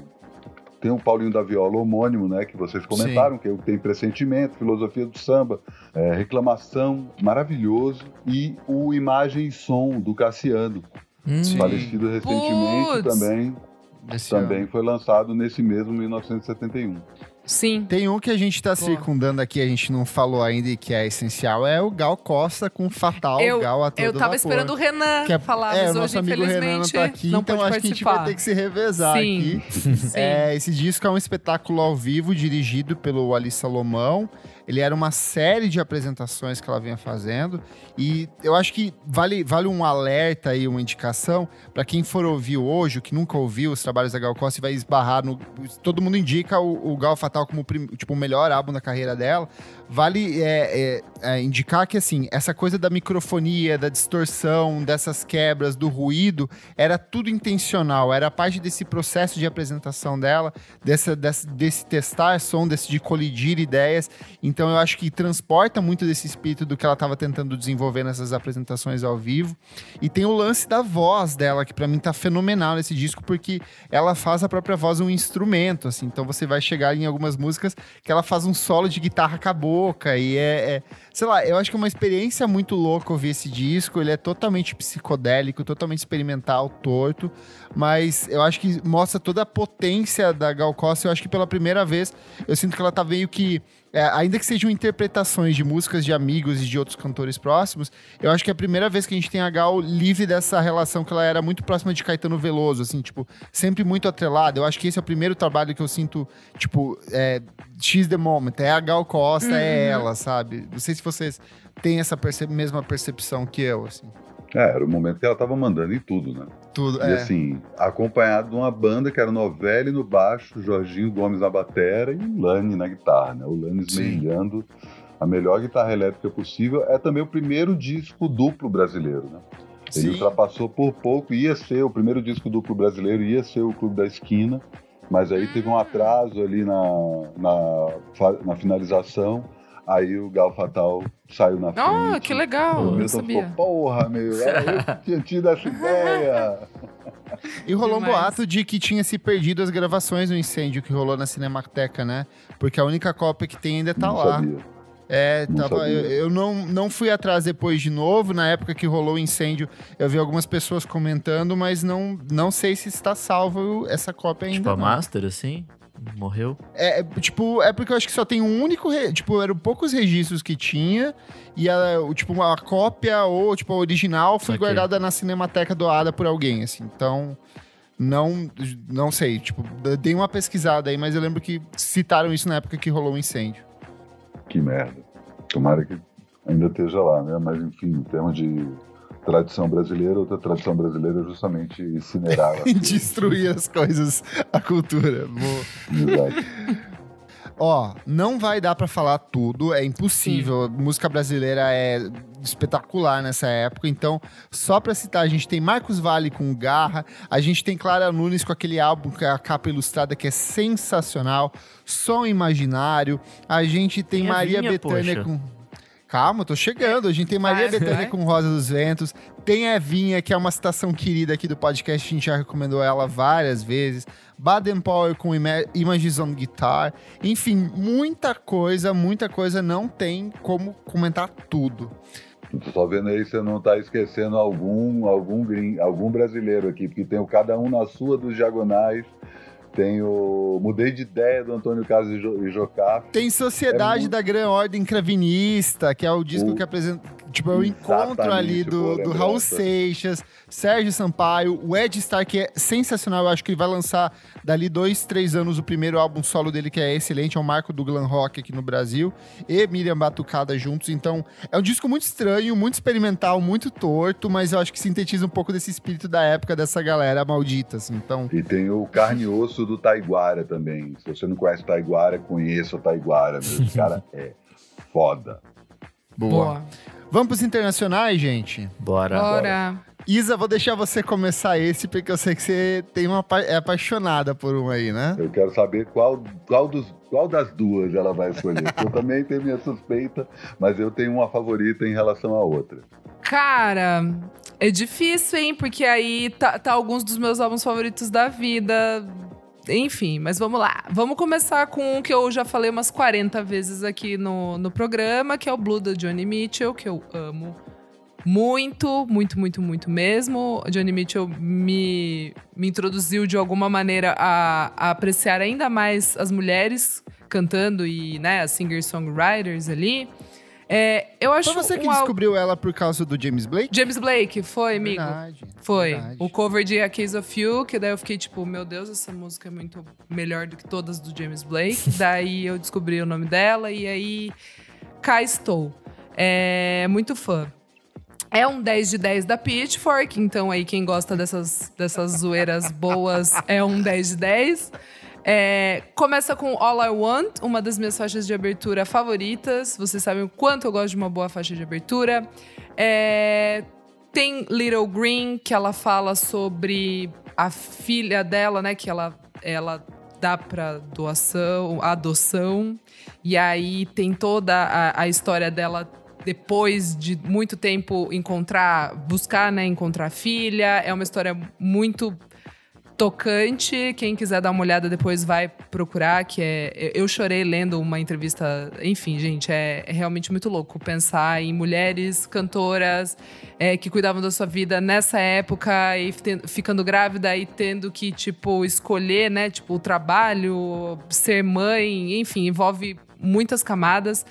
tem o Paulinho da Viola homônimo, né? Que vocês comentaram, que tem pressentimento, filosofia do samba, é, reclamação, maravilhoso. E o Imagem e Som do Cassiano, Hum, Sim. falecido recentemente Puts! também, Desse também ano. foi lançado nesse mesmo 1971. Sim. Tem um que a gente tá Boa. circundando aqui, a gente não falou ainda e que é essencial, é o Gal Costa com Fatal Eu- Gal a todo Eu tava vapor. esperando o Renan Que é, falar, é, mas o hoje, não infelizmente, tá aqui, não então acho que a gente participar. vai ter que se revezar Sim. aqui. Sim. É, esse disco é um espetáculo ao vivo dirigido pelo Ali Salomão. Ele era uma série de apresentações que ela vinha fazendo. E eu acho que vale, vale um alerta aí, uma indicação, para quem for ouvir hoje, o que nunca ouviu os trabalhos da Gal Costa e vai esbarrar no. Todo mundo indica o, o Gal Fatal como tipo, o melhor álbum da carreira dela. Vale é, é, é, indicar que, assim, essa coisa da microfonia, da distorção, dessas quebras, do ruído, era tudo intencional. Era parte desse processo de apresentação dela, dessa, desse, desse testar som, desse de colidir ideias. Então, eu acho que transporta muito desse espírito do que ela estava tentando desenvolver nessas apresentações ao vivo. E tem o lance da voz dela, que para mim tá fenomenal nesse disco, porque ela faz a própria voz um instrumento, assim. Então, você vai chegar em algumas músicas que ela faz um solo de guitarra com a boca e é, é- sei lá, eu acho que é uma experiência muito louca ouvir esse disco, ele é totalmente psicodélico, totalmente experimental, torto, mas eu acho que mostra toda a potência da Gal Costa, eu acho que pela primeira vez eu sinto que ela tá meio que é, ainda que sejam interpretações de músicas de amigos e de outros cantores próximos, eu acho que é a primeira vez que a gente tem a Gal livre dessa relação que ela era muito próxima de Caetano Veloso, assim, tipo, sempre muito atrelada. Eu acho que esse é o primeiro trabalho que eu sinto, tipo, é, X the moment, é a Gal Costa, é ela, sabe? Não sei se vocês têm essa perce- mesma percepção que eu, assim. É, era o momento que ela tava mandando em tudo, né? Tudo, E é. assim, acompanhado de uma banda que era Novelli no baixo, Jorginho Gomes na batera e o Lani na guitarra, né? O Lani esmerilhando a melhor guitarra elétrica possível. É também o primeiro disco duplo brasileiro, né? Ele Sim. ultrapassou por pouco, ia ser o primeiro disco duplo brasileiro, ia ser o Clube da Esquina, mas aí teve um atraso ali na, na, na finalização. Aí o Gal Fatal saiu na frente. Oh, que legal. O Milton sabia. ficou, porra, meu, era eu que tinha tido essa ideia. E rolou um Demais. boato de que tinha se perdido as gravações do incêndio que rolou na Cinemateca, né? Porque a única cópia que tem ainda tá Não lá. sabia. É, Não tava, sabia. eu, eu não, não fui atrás depois de novo. Na época que rolou o incêndio, eu vi algumas pessoas comentando, mas não, não sei se está salvo essa cópia ainda. Tipo, a não. Master, assim? Morreu? É, é, tipo, é porque eu acho que só tem um único. re- Tipo, eram poucos registros que tinha. E a, o- tipo, a cópia ou tipo, a original foi guardada na Cinemateca doada por alguém, assim. Então, não, não sei. Tipo, dei uma pesquisada aí, mas eu lembro que citaram isso na época que rolou o incêndio. Que merda. Tomara que ainda esteja lá, né? Mas enfim, em termos de tradição brasileira, outra tradição brasileira é justamente incinerar. E destruir as coisas, a cultura. Boa. Exato. Ó, não vai dar pra falar tudo, é impossível. Música brasileira é espetacular nessa época, então, só pra citar, a gente tem Marcos Vale com Garra, a gente tem Clara Nunes com aquele álbum com a capa ilustrada que é sensacional, Som Imaginário, a gente tem Tem Maria Bethânia com Calma, tô chegando. A gente tem Maria Vai, Bethânia vai. com Rosa dos Ventos. Tem a Evinha, que é uma citação querida aqui do podcast. A gente já recomendou ela várias vezes. Baden Powell com Ima- Images on Guitar. Enfim, muita coisa, muita coisa. Não tem como comentar tudo. Tô só vendo aí se você não tá esquecendo algum, algum, gring, algum brasileiro aqui, porque tem o Cada Um na Sua dos Diagonais, tem o Mudei de Ideia do Antônio Carlos e Jo- e Jocafe. Tem Sociedade É muito- da Gran Ordem Cravinista, que é o disco O- que apresenta. Tipo, é o encontro ali do, boa do. Raul Seixas, Sérgio Sampaio, o Ed Star, que é sensacional. Eu acho que ele vai lançar dali dois, três anos o primeiro álbum solo dele, que é excelente. É o marco do glam rock aqui no Brasil. E Miriam Batucada juntos. Então, é um disco muito estranho, muito experimental, muito torto, mas eu acho que sintetiza um pouco desse espírito da época dessa galera maldita, assim. Então, E tem o Carne e Osso do Taiguara também. Se você não conhece o Taiguara, conheça o Taiguara. Meu. Esse cara é foda. boa. Vamos pros internacionais, gente? Bora. Bora. Isa, vou deixar você começar esse, porque eu sei que você tem uma, é apaixonada por um aí, né? Eu quero saber qual, qual, dos, qual das duas ela vai escolher. porque Eu também tenho minha suspeita, mas eu tenho uma favorita em relação à outra. Cara, é difícil, hein? Porque aí tá, tá alguns dos meus álbuns favoritos da vida. Enfim, mas vamos lá. Vamos começar com um que eu já falei umas 40 vezes aqui no, no programa, que é o Blue do Johnny Mitchell, que eu amo muito, muito, muito, muito mesmo. O Johnny Mitchell me, me introduziu de alguma maneira a, a apreciar ainda mais as mulheres cantando e, né, as singer-songwriters ali. É, eu acho Foi você que um descobriu ela por causa do James Blake? James Blake, foi, amigo. Verdade, Foi. verdade. O cover de A Case of You, que daí eu fiquei tipo, meu Deus, essa música é muito melhor do que todas do James Blake. daí eu descobri o nome dela e aí cá estou. É muito fã. É um 10 de 10 da Pitchfork, então aí quem gosta dessas, dessas zoeiras boas é um 10 de 10. É, começa com All I Want, uma das minhas faixas de abertura favoritas. Vocês sabem o quanto eu gosto de uma boa faixa de abertura. É, tem Little Green, que ela fala sobre a filha dela, né? Que ela, ela dá pra doação, adoção. E aí tem toda a, a história dela depois de muito tempo encontrar, buscar, né, encontrar filha. É uma história muito tocante. Quem quiser dar uma olhada depois vai procurar, que é eu chorei lendo uma entrevista, enfim, gente, é, é realmente muito louco pensar em mulheres cantoras é, que cuidavam da sua vida nessa época e ten- ficando grávida e tendo que tipo escolher, né, tipo o trabalho, ser mãe, enfim, envolve muitas camadas.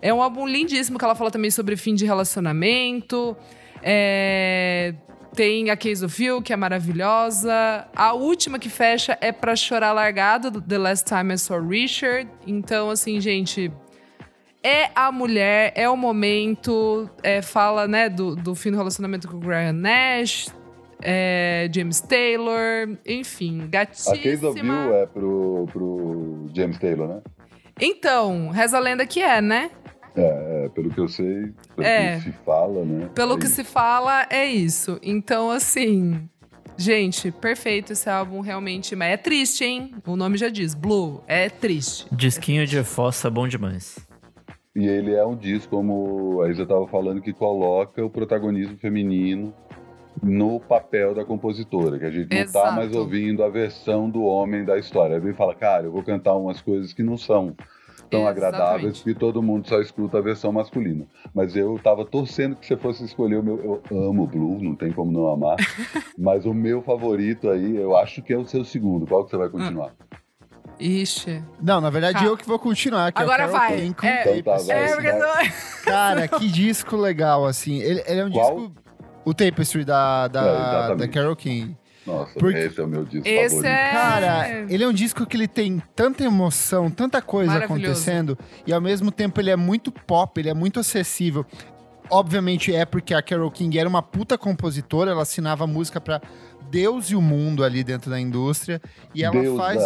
É um álbum lindíssimo que ela fala também sobre fim de relacionamento. É, tem a Case of You, que é maravilhosa. A última que fecha é Pra Chorar Largado, do The Last Time I Saw Richard. Então, assim, gente, é a mulher, é o momento. é, fala, né, do, do fim do relacionamento com o Brian Nash, é, James Taylor, enfim, A gatíssima. Case of You é pro, pro James Taylor, né? Então, reza a lenda que é, né? É, pelo que eu sei, pelo É. que se fala, né? Pelo É que isso. se fala, é isso. Então, assim. Gente, perfeito esse álbum, realmente. Mas é triste, hein? O nome já diz, Blue. É triste. Disquinho de fossa bom demais. E ele é um disco, como a Isa estava falando, que coloca o protagonismo feminino no papel da compositora, que a gente não está Exato. mais ouvindo a versão do homem da história. Aí vem e fala, cara, eu vou cantar umas coisas que não são tão Exatamente. agradáveis que todo mundo só escuta a versão masculina. Mas eu tava torcendo que você fosse escolher o meu. Eu amo blues, não tem como não amar. mas o meu favorito aí, eu acho que é o seu segundo. Qual que você vai continuar? Ixi. Não, na verdade Tá. eu que vou continuar. Que Agora é vai. Com É. Então tá, vai. É, vai. não- Cara, que disco legal, assim. Ele, ele é um Qual? disco... O Tapestry da, É, da, exatamente. da Carole King. Nossa, Porque- esse é o meu disco Esse favorito. é- Cara, ele é um disco que ele tem tanta emoção, tanta coisa acontecendo, e ao mesmo tempo ele é muito pop, ele é muito acessível. Obviamente é porque a Carole King era uma puta compositora, ela assinava música pra Deus e o mundo ali dentro da indústria, e ela Deus faz.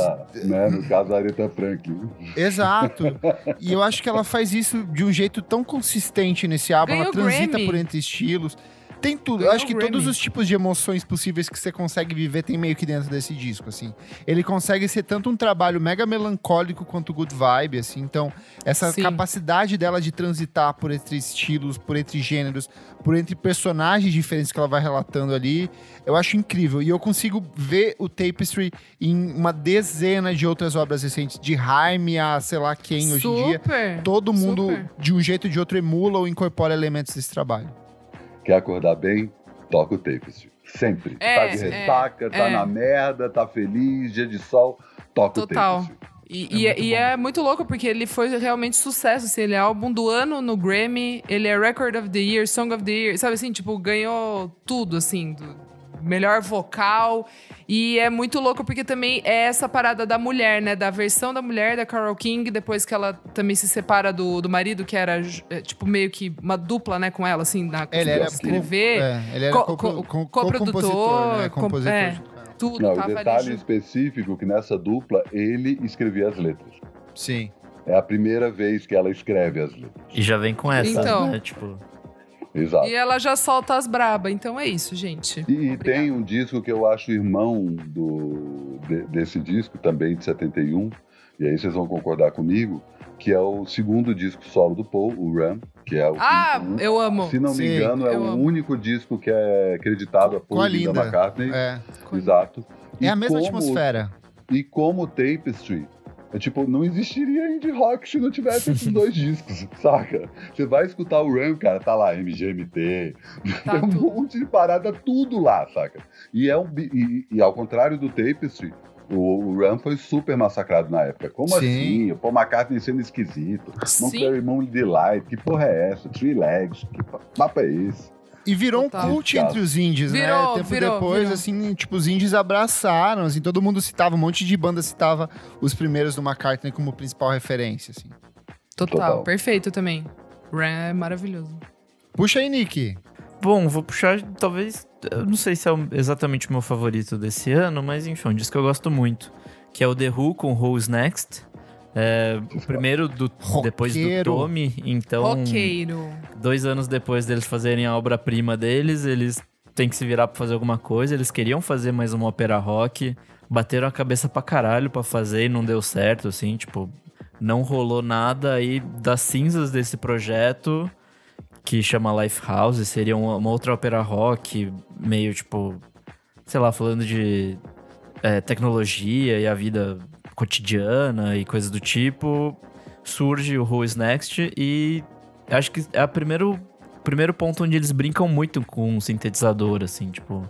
né, no caso, a Aretha Franklin. Exato. E eu acho que ela faz isso de um jeito tão consistente nesse álbum. Ganhou ela transita Grammy. por entre estilos. Tem tudo. Eu acho que todos os tipos de emoções possíveis que você consegue viver tem meio que dentro desse disco, assim. Ele consegue ser tanto um trabalho mega melancólico quanto good vibe, assim. Então, essa Sim. capacidade dela de transitar por entre estilos, por entre gêneros, por entre personagens diferentes que ela vai relatando ali, eu acho incrível. E eu consigo ver o Tapestry em uma dezena de outras obras recentes, de Haim a sei lá quem hoje em dia. Super. Todo mundo, Super. de um jeito ou de outro, emula ou incorpora elementos desse trabalho. Quer acordar bem? Toca o Tapestry. Sempre. É, tá de é, ressaca, tá é. na merda, tá feliz, dia de sol, toca Total. o Tapestry. E, É e- muito e é muito louco, porque ele foi realmente sucesso. Assim, ele é álbum do ano no Grammy, ele é Record of the Year, Song of the Year, sabe assim? Tipo, ganhou tudo, assim, do melhor vocal. E é muito louco, porque também é essa parada da mulher, né? Da versão da mulher da Carole King, depois que ela também se separa do, do marido, que era, é, tipo, meio que uma dupla, né, com ela, assim, na Ele era escrever. É, ele era Co- co- co- co- coprodutor, compositor, né? com- Compositor é. Tudo Não, o tava ali detalhe junto. específico que nessa dupla ele escrevia as letras. Sim. É a primeira vez que ela escreve as letras. E já vem com essa, Então. né? Tipo, Exato. E ela já solta as braba, então é isso, gente. E, e tem um disco que eu acho irmão do, de- desse disco, também de 71, e aí vocês vão concordar comigo, que é o segundo disco solo do Paul, o Run, que é o. Ah, um- eu amo. Se não Sim, me engano, é o amo. único disco que é acreditado a Paul Linda. McCartney. É, Exato. é E a mesma como- atmosfera. E como Tapestry, é tipo, não existiria indie rock se não tivesse esses dois discos, saca? Você vai escutar o Run, cara, tá lá, MGMT, Tá tem um tudo. monte de parada, tudo lá, saca? E, é um, e, e ao contrário do Tapestry, o, o Run foi super massacrado na época. Como Sim. assim? O Paul McCartney sendo esquisito. Sim. Moon Delight, que porra é essa? Three Legs, que pa- papo é esse? E virou Total. um cult entre os indies, né? Virou, Tempo virou, depois, virou. assim, tipo, os indies abraçaram, assim, todo mundo citava, um monte de banda citava os primeiros do McCartney como principal referência, assim. Total, Total. perfeito também. Ram é maravilhoso. Puxa aí, Nick. Bom, vou puxar, talvez. Eu não sei se é exatamente o meu favorito desse ano, mas enfim, um disco que eu gosto muito. Que é o The Who com Who's Next. É, o primeiro do, depois do. Tommy, então. Roqueiro. Dois anos depois deles fazerem a obra-prima deles, eles têm que se virar pra fazer alguma coisa. Eles queriam fazer mais uma ópera rock, bateram a cabeça pra caralho pra fazer e não deu certo, assim, tipo, não rolou nada. Aí, das cinzas desse projeto, que chama Lifehouse, seria uma, uma outra ópera rock, meio tipo, sei lá, falando de é, tecnologia e a vida cotidiana e coisas do tipo. Surge o Who is Next e acho que é o primeiro, primeiro ponto onde eles brincam muito com o sintetizador, assim, tipo.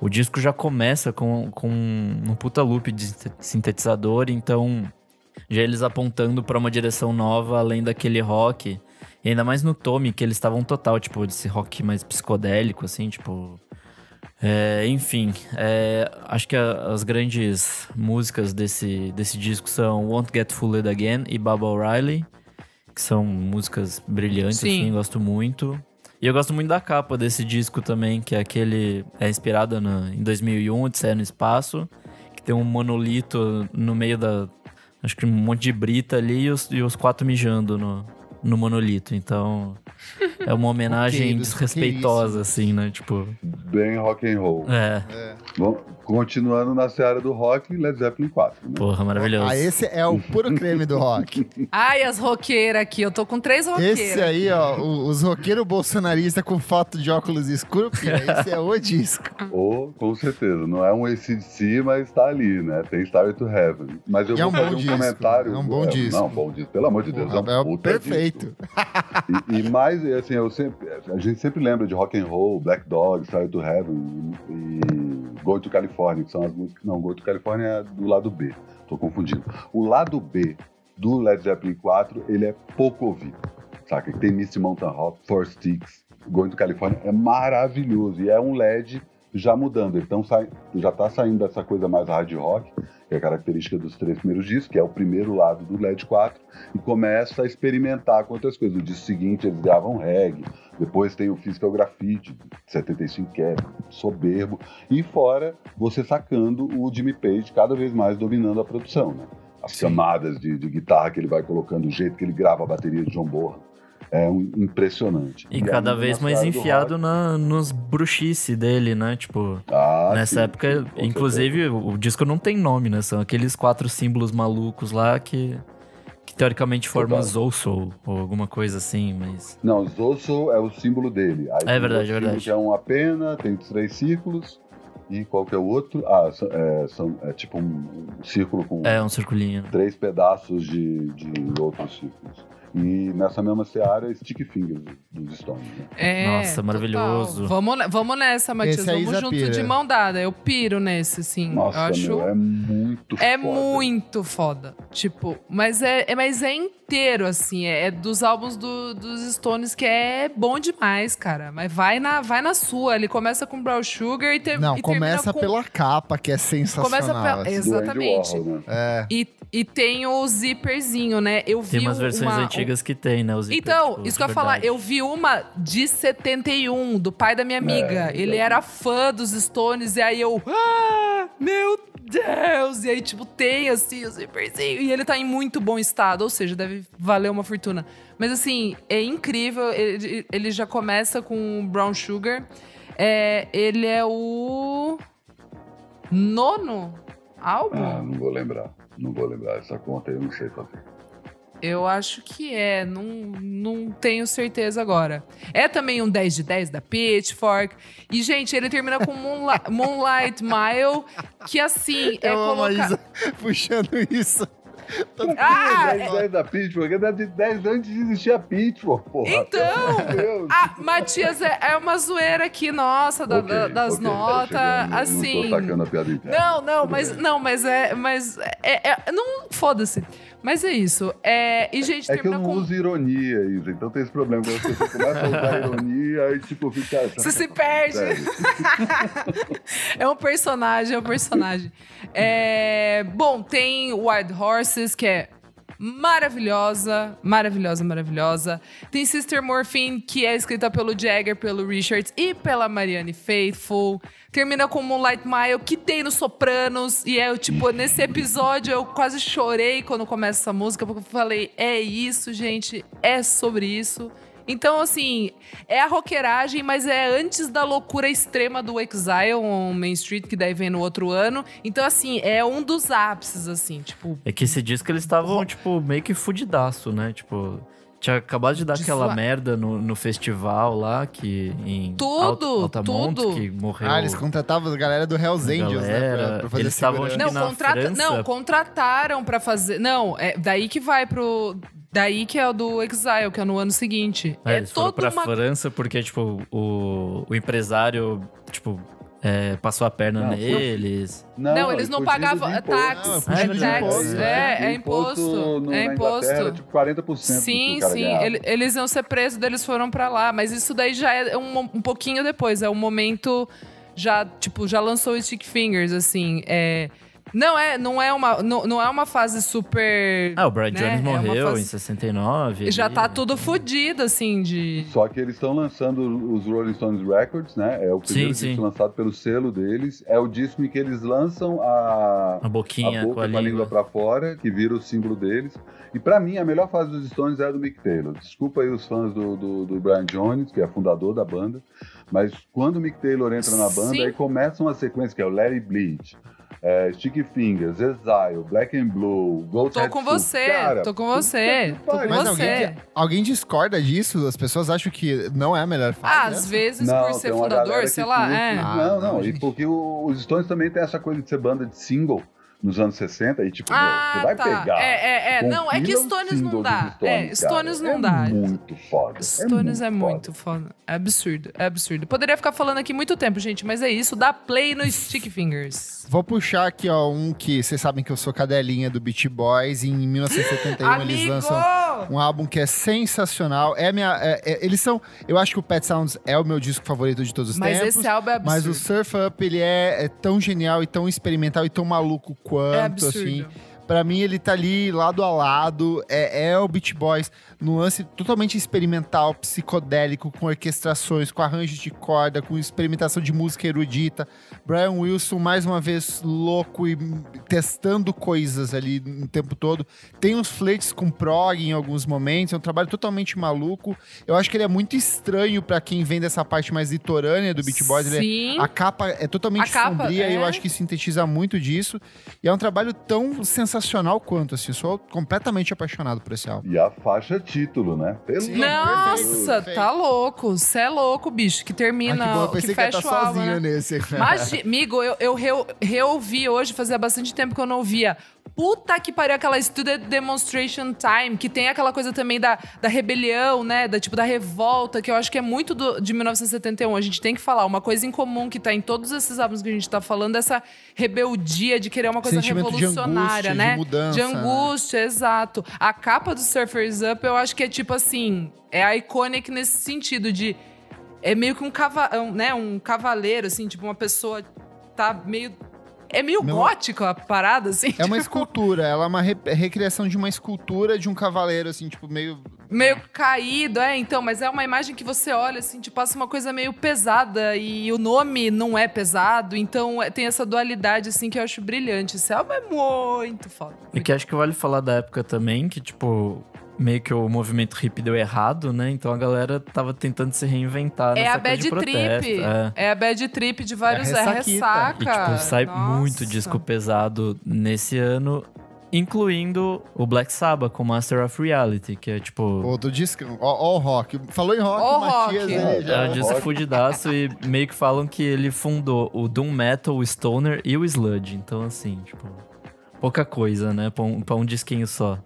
O disco já começa com, com um puta loop de sinte- sintetizador, então já eles apontando pra uma direção nova além daquele rock. E ainda mais no Tommy, que eles estavam total, tipo, desse rock mais psicodélico, assim, tipo. É, enfim, é, acho que a- as grandes músicas desse, desse disco são Won't Get Fooled Again e Baba O'Reilly, que são músicas brilhantes, Sim. assim, gosto muito. E eu gosto muito da capa desse disco também, que é aquele. É inspirada em 2001, Odisseia no Espaço, que tem um monolito no meio da. Acho que um monte de brita ali e os, e os quatro mijando no, no monolito. Então. É uma homenagem Roqueiros, desrespeitosa, assim, né? Tipo. Bem rock and roll. É. Bom, Continuando na seara do rock, Led Zeppelin 4. Né? Porra, maravilhoso. Ah, esse é o puro creme do rock. Ai, as roqueiras aqui. Eu tô com três roqueiras. Esse aí, ó, o- os roqueiros bolsonaristas com foto de óculos escuros, esse é o disco. Ou, com certeza, não é um ACDC, mas tá ali, né? Tem Starry to Heaven. Mas eu E é vou um fazer um disco, comentário. é um bom disco. Não, bom disco, pelo amor de Deus. Porra, é é um o puta perfeito. disco. E, e mais, assim, eu sempre, a gente sempre lembra de Rock and Roll, Black Dog, Starry to Heaven e, e Go to California, que são as músicas. Não, Go to California é do lado B. Tô confundindo. O lado B do Led Zeppelin 4, ele é pouco ouvido. Saca? Tem Misty Mountain Rock, Four Sticks, Going to California, é maravilhoso. E é um LED já mudando. Então sai, já tá saindo dessa coisa mais hard rock, que é a característica dos três primeiros discos, que é o primeiro lado do LED 4, e começa a experimentar com outras coisas. No disco seguinte eles gravam reggae, depois tem o Physical Graffiti, de 75, que é soberbo, e fora você sacando o Jimmy Page cada vez mais dominando a produção, né? As Sim. camadas de, de guitarra que ele vai colocando, o jeito que ele grava a bateria de John Bonham. É um, impressionante. E é cada vez mais enfiado na, nos bruxice dele, né? Tipo, Ah, nessa sim, época, com inclusive, o, o disco não tem nome, né? São aqueles quatro símbolos malucos lá que, que teoricamente formam. Zoso ou alguma coisa assim, mas. Não, Zoso é o símbolo dele. Aí É verdade, é verdade. Que é uma pena, tem três círculos. E qual que é o outro? Ah, são, é, são- é tipo um, um círculo com É um circulinho. três pedaços de, de outros círculos. E nessa mesma seara, Stick Fingers dos Stones. Né? É, Nossa, total. maravilhoso. Vamos, vamos nessa, Matias. Aí Vamos junto pira. de mão dada. Eu piro nesse, assim. Nossa, eu acho. meu, é muito É foda. muito foda. Tipo, mas é, é- mas é inteiro, assim. É, é dos álbuns do- dos Stones que é bom demais, cara. Mas vai na, vai na sua. Ele começa com Brown Sugar e, ter, Não, e termina começa com... pela capa, que é sensacional. Começa pela- assim. Exatamente. Warhol, né? É. E, e tem o zíperzinho, né? Eu vi Tem umas versões uma, antigas que tem, né? Zíper, Então, tipo, isso que eu ia falar, eu vi uma de 71, do pai da minha amiga. É, Ele eu era fã dos Stones, e aí eu. Ah, meu Deus! E aí, tipo, tem assim, o zíperzinho. E ele tá em muito bom estado, ou seja, deve valer uma fortuna. Mas assim, é incrível. Ele, ele já começa com o Brown Sugar. É, ele é o. Nono álbum? Ah, não vou lembrar. Não vou lembrar essa conta, eu não sei fazer. Eu acho que é, não, não tenho certeza agora. É também um 10 de 10 da Pitchfork. E, gente, ele termina com Moonlight, Moonlight Mile, que assim, é Eu a colocar. Puxando isso. Todo Ah, mundo- 10, 10 da Pitchfork, é de 10 antes de existir a Pitchfork, porra. Então! Ah, Matias, é, é uma zoeira aqui, nossa, da- Ok, da- das ok, tá notas, chegando, assim. Não tô sacando a piada interna. Não, não, Tudo mas bem. não, mas é, mas é, é- não foda-se. Mas é isso. É, e gente É que eu não com uso ironia, Isa, então tem esse problema. Quando você começa a usar ironia, aí tipo, fica. Você se perde. É um personagem, é um personagem. É, bom, tem Wild Que é maravilhosa, maravilhosa, maravilhosa. Tem Sister Morphine, que é escrita pelo Jagger, pelo Richards e pela Marianne Faithfull. Termina com Moonlight Mile, que tem no Sopranos. E é, tipo, nesse episódio eu quase chorei quando começa essa música, porque eu falei, é isso, gente, é sobre isso. Então, assim, é a roqueiragem, mas é antes da loucura extrema do Exile on Main Street, que daí vem no outro ano. Então, assim, é um dos ápices, assim, tipo. É que esse disco eles estavam, tipo, meio que fudidaço, né? Tipo, tinha acabado de dar De aquela sua- merda no, no festival lá, que em Tudo, Alt- Altamont, tudo. que morreu. Ah, eles contratavam a galera do Hells A Angels, né? galera, Pra, pra fazer eles estavam, Não, contrata... França- não, contrataram pra fazer. Não, é daí que vai pro. Daí que é o do Exile, que é no ano seguinte. É, É, eles foram toda pra uma. França porque, tipo, o, o empresário, tipo, é, passou a perna Não, foi- neles. Não, eles não foi fugido pagavam táxi. Não, é É, táxi. É, é imposto. no- É imposto. Era tipo 40% do que Sim, sim. ganhava. eles iam ser presos, eles foram pra lá. Mas isso daí já é um, um pouquinho depois. É um momento. Já, tipo, já lançou o Stick Fingers, assim. É, Não é, não é uma, não, não é uma fase super. Ah, o Brian né? Jones É morreu fase- em 69. Já ali, tá né? tudo fodido, assim, de. Só que eles estão lançando os Rolling Stones Records, né? É o primeiro Sim, disco sim. lançado pelo selo deles. É o disco em que eles lançam a, A boquinha a boca com a com a língua língua. pra fora, que vira o símbolo deles. E pra mim, a melhor fase dos Stones é a do Mick Taylor. Desculpa aí os fãs do, do, do Brian Jones, que é fundador da banda, mas quando o Mick Taylor entra na banda, Sim. aí começa uma sequência que é o It Bleed, é, Sticky Fingers, Exile, Black and Blue, Ghost Tô com você, Cara, tô com você, tô com. Mas você. alguém, alguém discorda disso? As pessoas acham que não é a melhor fase? Ah, né? às vezes, Não, por ser fundador, sei lá, curte. é. Ah, não, não, não, e porque os Stones também tem essa coisa de ser banda de single nos anos 60 e tipo, meu, Ah, você vai tá. pegar. É, é, é. Não, é que Stones não dá. Stones, é, cara. Stones não é dá. muito foda. Stones é foda. muito foda. É absurdo, é absurdo. Poderia ficar falando aqui muito tempo, gente, mas é isso. Dá play no Stick Fingers. Vou puxar aqui, ó, um que vocês sabem que eu sou cadelinha do Beach Boys. Em 1971 eles lançam um álbum que é sensacional. É minha, é- é- eles são, eu acho que o Pet Sounds é o meu disco favorito de todos os Mas tempos. esse álbum é absurdo. Mas o Surf Up, ele é, é tão genial e tão experimental e tão maluco quanto, é assim. Pra mim, ele tá ali lado a lado. É, é o Beach Boys num lance totalmente experimental, psicodélico, com orquestrações, com arranjos de corda, com experimentação de música erudita. Brian Wilson, mais uma vez, louco e testando coisas ali o tempo todo. Tem uns fletes com prog em alguns momentos. É um trabalho totalmente maluco. Eu acho que ele é muito estranho pra quem vem dessa parte mais litorânea do Beach Boys. É- Sim. a capa é totalmente A capa, sombria e eu é. acho que sintetiza muito disso. E é um trabalho tão sensacional quanto, assim. Sou completamente apaixonado por esse álbum. E a faixa título, né? Pelo Sim. Nossa, perfeito. tá louco. Você é louco, bicho. Que termina, Ah, que bom, eu que pensei que, o álbum, sozinho né? nesse. Imagi- Amigo, eu, eu reouvi hoje, fazia bastante tempo que eu não ouvia. Puta que pariu, aquela Student Demonstration Time, que tem aquela coisa também da, da rebelião, né? Da tipo da revolta, que eu acho que é muito do- de 1971. A gente tem que falar. Uma coisa em comum que tá em todos esses álbuns que a gente tá falando, essa rebeldia de querer uma coisa Sentimento de revolucionária, angústia, né? de mudança, De angústia, exato. A capa do Surfers Up, eu acho que é tipo assim, é iconic nesse sentido de é meio que um, cava, um, né, um cavaleiro, assim, tipo, uma pessoa tá meio. É meio Meu- gótico a parada, assim. É uma tipo, escultura, ela é uma re- recriação de uma escultura de um cavaleiro, assim, tipo, meio. Meio caído, é, então, mas é uma imagem que você olha, assim, tipo, passa uma coisa meio pesada e o nome não é pesado, então é- tem essa dualidade, assim, que eu acho brilhante. Esse álbum é muito foda. E que acho que vale falar da época também, que, tipo, meio que o movimento hippie deu errado, né? Então a galera tava tentando se reinventar É nessa a bad trip. É. É. a bad trip de vários. É a ressaca. E, tipo, sai Nossa. muito disco pesado nesse ano, incluindo o Black Sabbath com Master of Reality, que é, tipo... Outro disco. Ó, o rock. Falou em rock, Ó o o Matias. rock. ele É, já- É um disco fudidaço e meio que falam que ele fundou o Doom Metal, o Stoner e o Sludge. Então, assim, tipo, pouca coisa, né? Pra um, pra um disquinho só.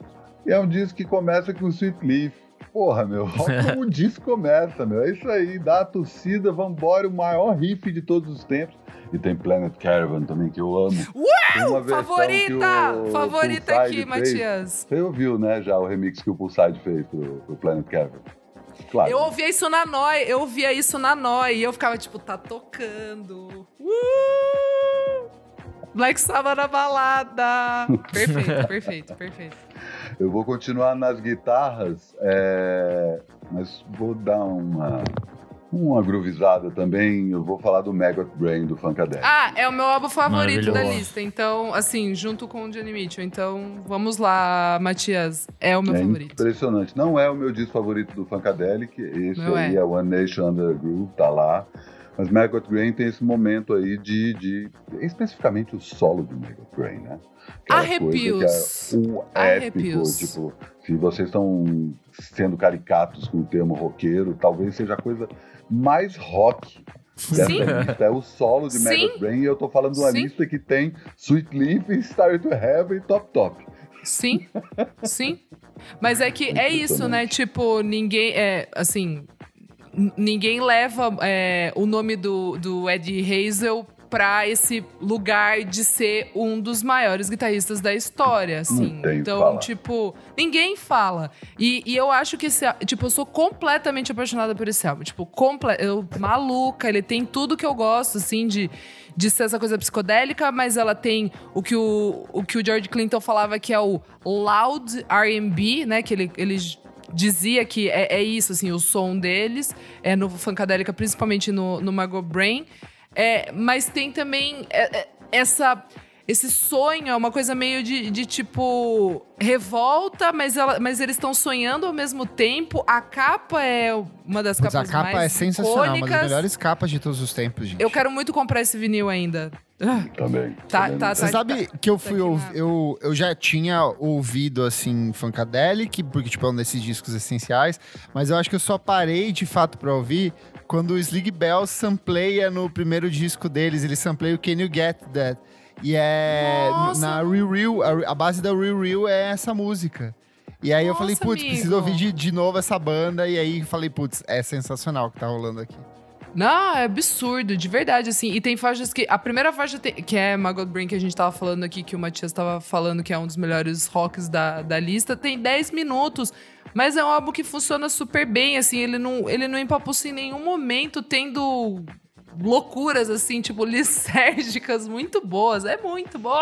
E é um disco que começa com Sweet Leaf. Porra, meu, olha como o disco começa, meu. É isso aí, dá a torcida, vambora, o maior riff de todos os tempos. E tem Planet Caravan também, que eu amo. Versão Favorita! o Favorita Poolside aqui, fez. Matias. Você ouviu, né, já o remix que o Poolside fez pro, pro Planet Caravan? Claro. Eu ouvia isso na Noi, eu ouvia isso na Noi e eu ficava tipo, tá tocando. Uh! Black Sabbath na balada. Perfeito, perfeito, perfeito. Eu vou continuar nas guitarras, é, mas vou dar uma, uma groovizada também. Eu vou falar do Maggot Brain do Funkadelic. Ah, é o meu álbum favorito da lista. Então, assim, junto com o Johnny Mitchell. Então, vamos lá, Matias. É o meu é favorito. impressionante. Não é o meu disco favorito do Funkadelic. Esse Meu aí é. é. One Nation Under the Groove, tá lá. Mas Maggot Brain tem esse momento aí de, de especificamente o solo do Maggot Brain, né? Aquela Arrepios. coisa que é o épico, Arrepios. tipo, se vocês estão sendo caricatos com o termo roqueiro, talvez seja a coisa mais rock dessa Sim. lista. É o solo de. Maggot Brain e eu tô falando de uma Sim. lista que tem Sweet Leaf, Starry to Heaven e Top Top. Sim, sim. Mas é que é isso, né? Tipo, ninguém. É, assim. Ninguém leva é, o nome do, do Ed Hazel pra esse lugar de ser um dos maiores guitarristas da história, assim. então, falar. tipo, ninguém fala. E, e eu acho que esse, tipo, eu sou completamente apaixonada por esse álbum. Tipo, comple eu maluca, ele tem tudo que eu gosto, assim, de de ser essa coisa psicodélica, mas ela tem o que o, o que o George Clinton falava que é o loud R&B, né, que ele, ele dizia que é, é isso, assim, o som deles, é no Funkadélica, principalmente no, no Mago Brain, é, mas tem também é, é, essa... Esse sonho é uma coisa meio de, de tipo revolta, mas, ela, mas eles estão sonhando ao mesmo tempo. A capa é uma das capas a capa mais é sensacional, uma das icônicas. melhores capas de todos os tempos, gente. Eu quero muito comprar esse vinil ainda. Também. Tá- tá- não Você sabe que eu tá fui na- eu, eu já tinha ouvido assim Funkadelic, porque tipo é um desses discos essenciais, mas eu acho que eu só parei de fato pra ouvir quando o Slig Bell sampleia no primeiro disco deles, ele sampleia o Can You Get That? E é Nossa! na Real Real, a, base da Real Real é essa música. E aí eu falei, Nossa, putz, preciso ouvir de, de novo essa banda. E aí falei, putz, é sensacional o que tá rolando aqui. Não, é absurdo, de verdade, assim. E tem faixas que. A primeira faixa tem- que é Magot Brain, que a gente tava falando aqui, que o Matias tava falando que é um dos melhores rocks da, da lista, tem 10 minutos. Mas é um álbum que funciona super bem, assim. Ele não, ele não empapuça em nenhum momento, tendo loucuras, assim, tipo, lisérgicas muito boas. É muito bom!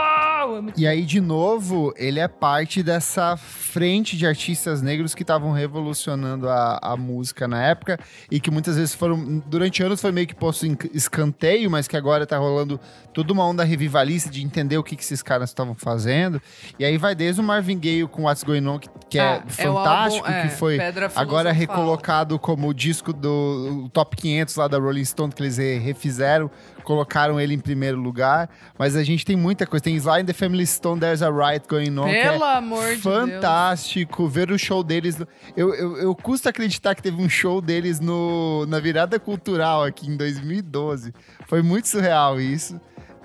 É muito... E aí, de novo, ele é parte dessa frente de artistas negros que estavam revolucionando a, a música na época e que muitas vezes foram, durante anos foi meio que posto em escanteio, mas que agora tá rolando toda uma onda revivalista de entender o que, que esses caras estavam fazendo. E aí vai desde o Marvin Gaye com What's Going On, que, que é, Ah, é álbum, fantástico, é, que foi agora recolocado como o disco do top 500 lá da Rolling Stone, que eles refizeram, colocaram ele em primeiro lugar. Mas a gente tem muita coisa. Tem Sly and the Family Stone, There's a Riot Going On, é Pelo amor de Deus. fantástico. Ver o show deles. Eu, eu, eu custo acreditar que teve um show deles no, na virada cultural aqui em 2012. Foi muito surreal isso.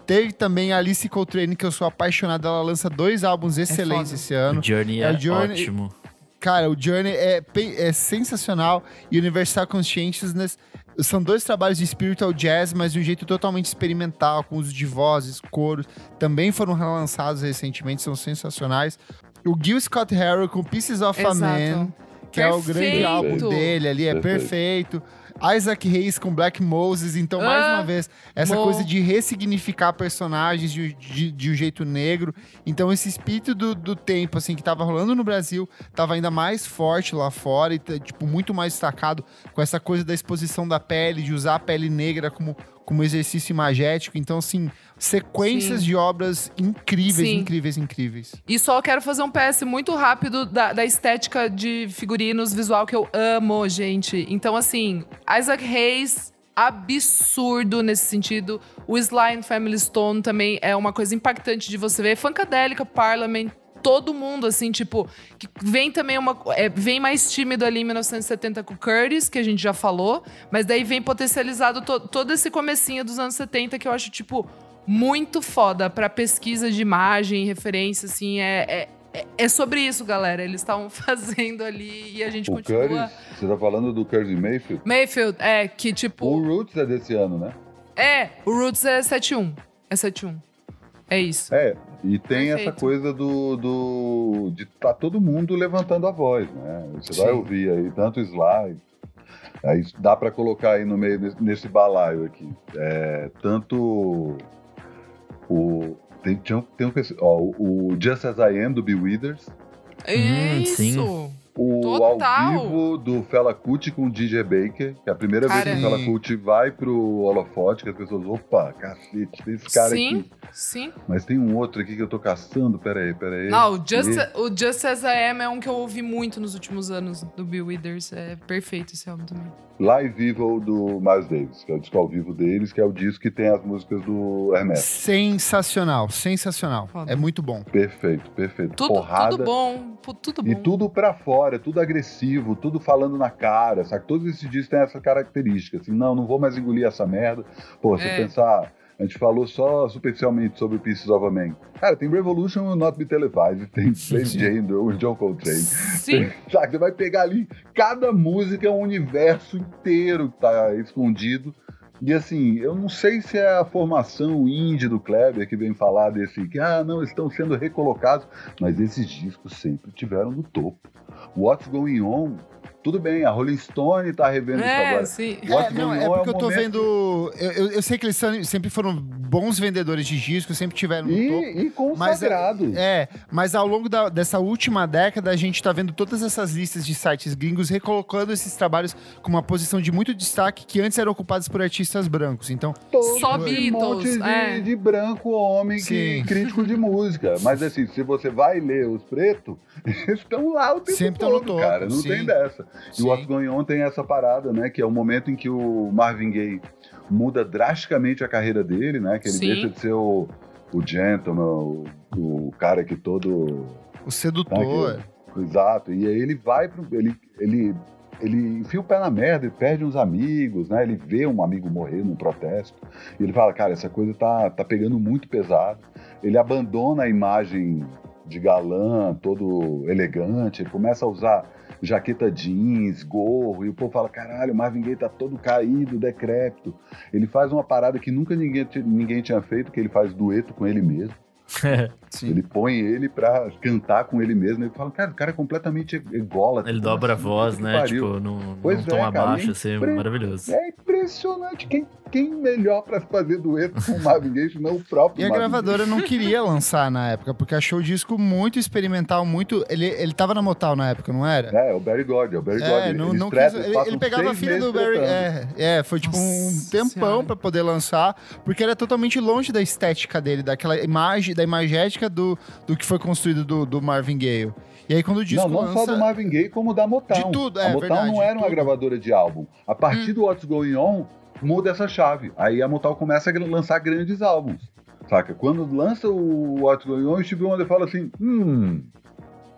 Teve também a Alice Coltrane, que eu sou apaixonado. Ela lança dois álbuns excelentes foda. esse ano. O Journey É, é, o Journey- ótimo. Cara, o Journey é, é sensacional e Universal Consciousness são dois trabalhos de spiritual jazz, mas de um jeito totalmente experimental, com uso de vozes, coros. Também foram relançados recentemente, são sensacionais. O Gil Scott Heron com Pieces of a Exato. Man, que é o grande Perfeito. álbum dele ali, é perfeito. Isaac Hayes com Black Moses, então, mais Ah, uma vez, essa mo- coisa de ressignificar personagens de, de, de um jeito negro. Então, esse espírito do, do tempo, assim, que tava rolando no Brasil, tava ainda mais forte lá fora e, tipo, muito mais destacado com essa coisa da exposição da pele, de usar a pele negra como, como exercício imagético. Então, assim, sequências Sim. de obras incríveis, Sim. incríveis, incríveis. E só quero fazer um PS muito rápido da, da estética de figurinos visual que eu amo, gente. Então, assim, Isaac Hayes, absurdo nesse sentido. O Sly and Family Stone também é uma coisa impactante de você ver. Funkadelica, Parliament, todo mundo, assim, tipo, que vem também uma. é, vem mais tímido ali em 1970 com o Curtis, que a gente já falou, mas daí vem potencializado to- todo esse comecinho dos anos 70 que eu acho, tipo, muito foda pra pesquisa de imagem, referência, assim, é. é é- é sobre isso, galera. Eles estavam fazendo ali e a gente O continua. Curtis, você tá falando do Curtis Mayfield? Mayfield, é, que O tipo. Roots é desse ano, né? É, o Roots é 7-1. É 7-1. É isso. É, e tem essa Perfeito. coisa do, do de tá todo mundo levantando a voz, né? Você vai Sim. ouvir aí tanto slide, aí dá pra colocar aí no meio nesse balaio aqui, é, tanto o tem, um- tem um, ó, o o Just As I Am do Bill Withers, É Hum, isso. sim. O Total. ao vivo do Fela Kuti com o DJ Baker, que é a primeira Cara, vez que o Fela Sim. Kuti vai pro holofote, que as pessoas, opa, cacete, tem esse cara sim, aqui. sim. Mas tem um outro aqui que eu tô caçando, peraí, peraí. Não, o Just, E- o Just As I Am é um que eu ouvi muito nos últimos anos do Bill Withers. É perfeito esse álbum também. Live Evil do Miles Davis, que é o disco ao vivo deles, que é o disco que tem as músicas do Hermes. Sensacional, sensacional. Foda. É muito bom. Perfeito, perfeito. Tudo, Porrada. tudo bom. Tudo bom. E tudo pra fora, tudo agressivo, tudo falando na cara, sabe? Todos esses discos têm essa característica, assim, não, não vou mais engolir essa merda. Pô, se É. pensar, a gente falou só superficialmente sobre Pieces of a Man. Cara, tem Revolution Not Be Televised, tem Space Jam do John Coltrane. Sim. Sabe, você vai pegar ali, cada música é um universo inteiro que tá escondido. E assim, eu não sei se é a formação indie do Kleber que vem falar desse que, ah, não, estão sendo recolocados, mas esses discos sempre tiveram no topo. What's Going On tudo bem, a Rolling Stone tá revendo isso É, agora. sim. É, não, é porque o eu tô momento- vendo. Eu, eu- eu sei que eles sempre foram bons vendedores de discos, sempre tiveram no topo. E, e Mas é, consagrado. é, mas ao longo da- dessa última década, a gente tá vendo todas essas listas de sites gringos recolocando esses trabalhos com uma posição de muito destaque que antes eram ocupados por artistas brancos. Então, Todo Só Beatles, de, é. de branco homem que, crítico de música. Mas assim, se você vai ler os pretos, eles estão lá o tempo Sempre tão no todo, topo, cara. Não sim. tem dessa. E Sim. o What's Going On tem essa parada, né? Que é o momento em que o Marvin Gaye muda drasticamente a carreira dele, né? Que ele Sim. deixa de ser o, o gentleman, o, o cara que todo o sedutor. Exato. E aí ele vai pro. Ele, ele, ele enfia o pé na merda, ele perde uns amigos, né? Ele vê um amigo morrer num protesto. E ele fala, cara, essa coisa tá, tá pegando muito pesado. Ele abandona a imagem de galã, todo elegante, ele começa a usar jaqueta jeans, gorro, e o povo fala, caralho, o Marvin Gaye tá todo caído, decrépito. Ele faz uma parada que nunca ninguém, ninguém tinha feito, que ele faz dueto com ele mesmo. Sim. Ele põe ele pra cantar com ele mesmo. Ele fala, cara, o cara é completamente ególatra. Ele como dobra a assim? voz, Puta que né? pariu. Tipo, num, Pois num é, tom cara, abaixo, é assim, impre- maravilhoso. É impressionante. Quem, quem melhor pra fazer dueto com o Marvin Gaye não o próprio E a Marvin gravadora não queria lançar na época, porque achou o disco muito experimental, muito. Ele, ele tava na Motown na época, não era? Gaye. É, é o Barry God, é o Barry God. É, Ele- não, quis- ele, ele pegava a filha do Barry. É, é, foi tipo um Nossa tempão Senhora. pra poder lançar, porque era totalmente longe da estética dele, daquela imagem, da imagética do, do que foi construído do, do Marvin Gaye. E aí quando o disco Não, não lança, só do Marvin Gaye, como da Motown. De tudo, a é, Motown verdade, não era uma tudo. gravadora de álbum. A partir do What's Going On, muda essa chave. Aí a Motown começa a lançar grandes álbuns. Saca? Quando lança o What's Going On, o Steve Wonder fala assim, hum,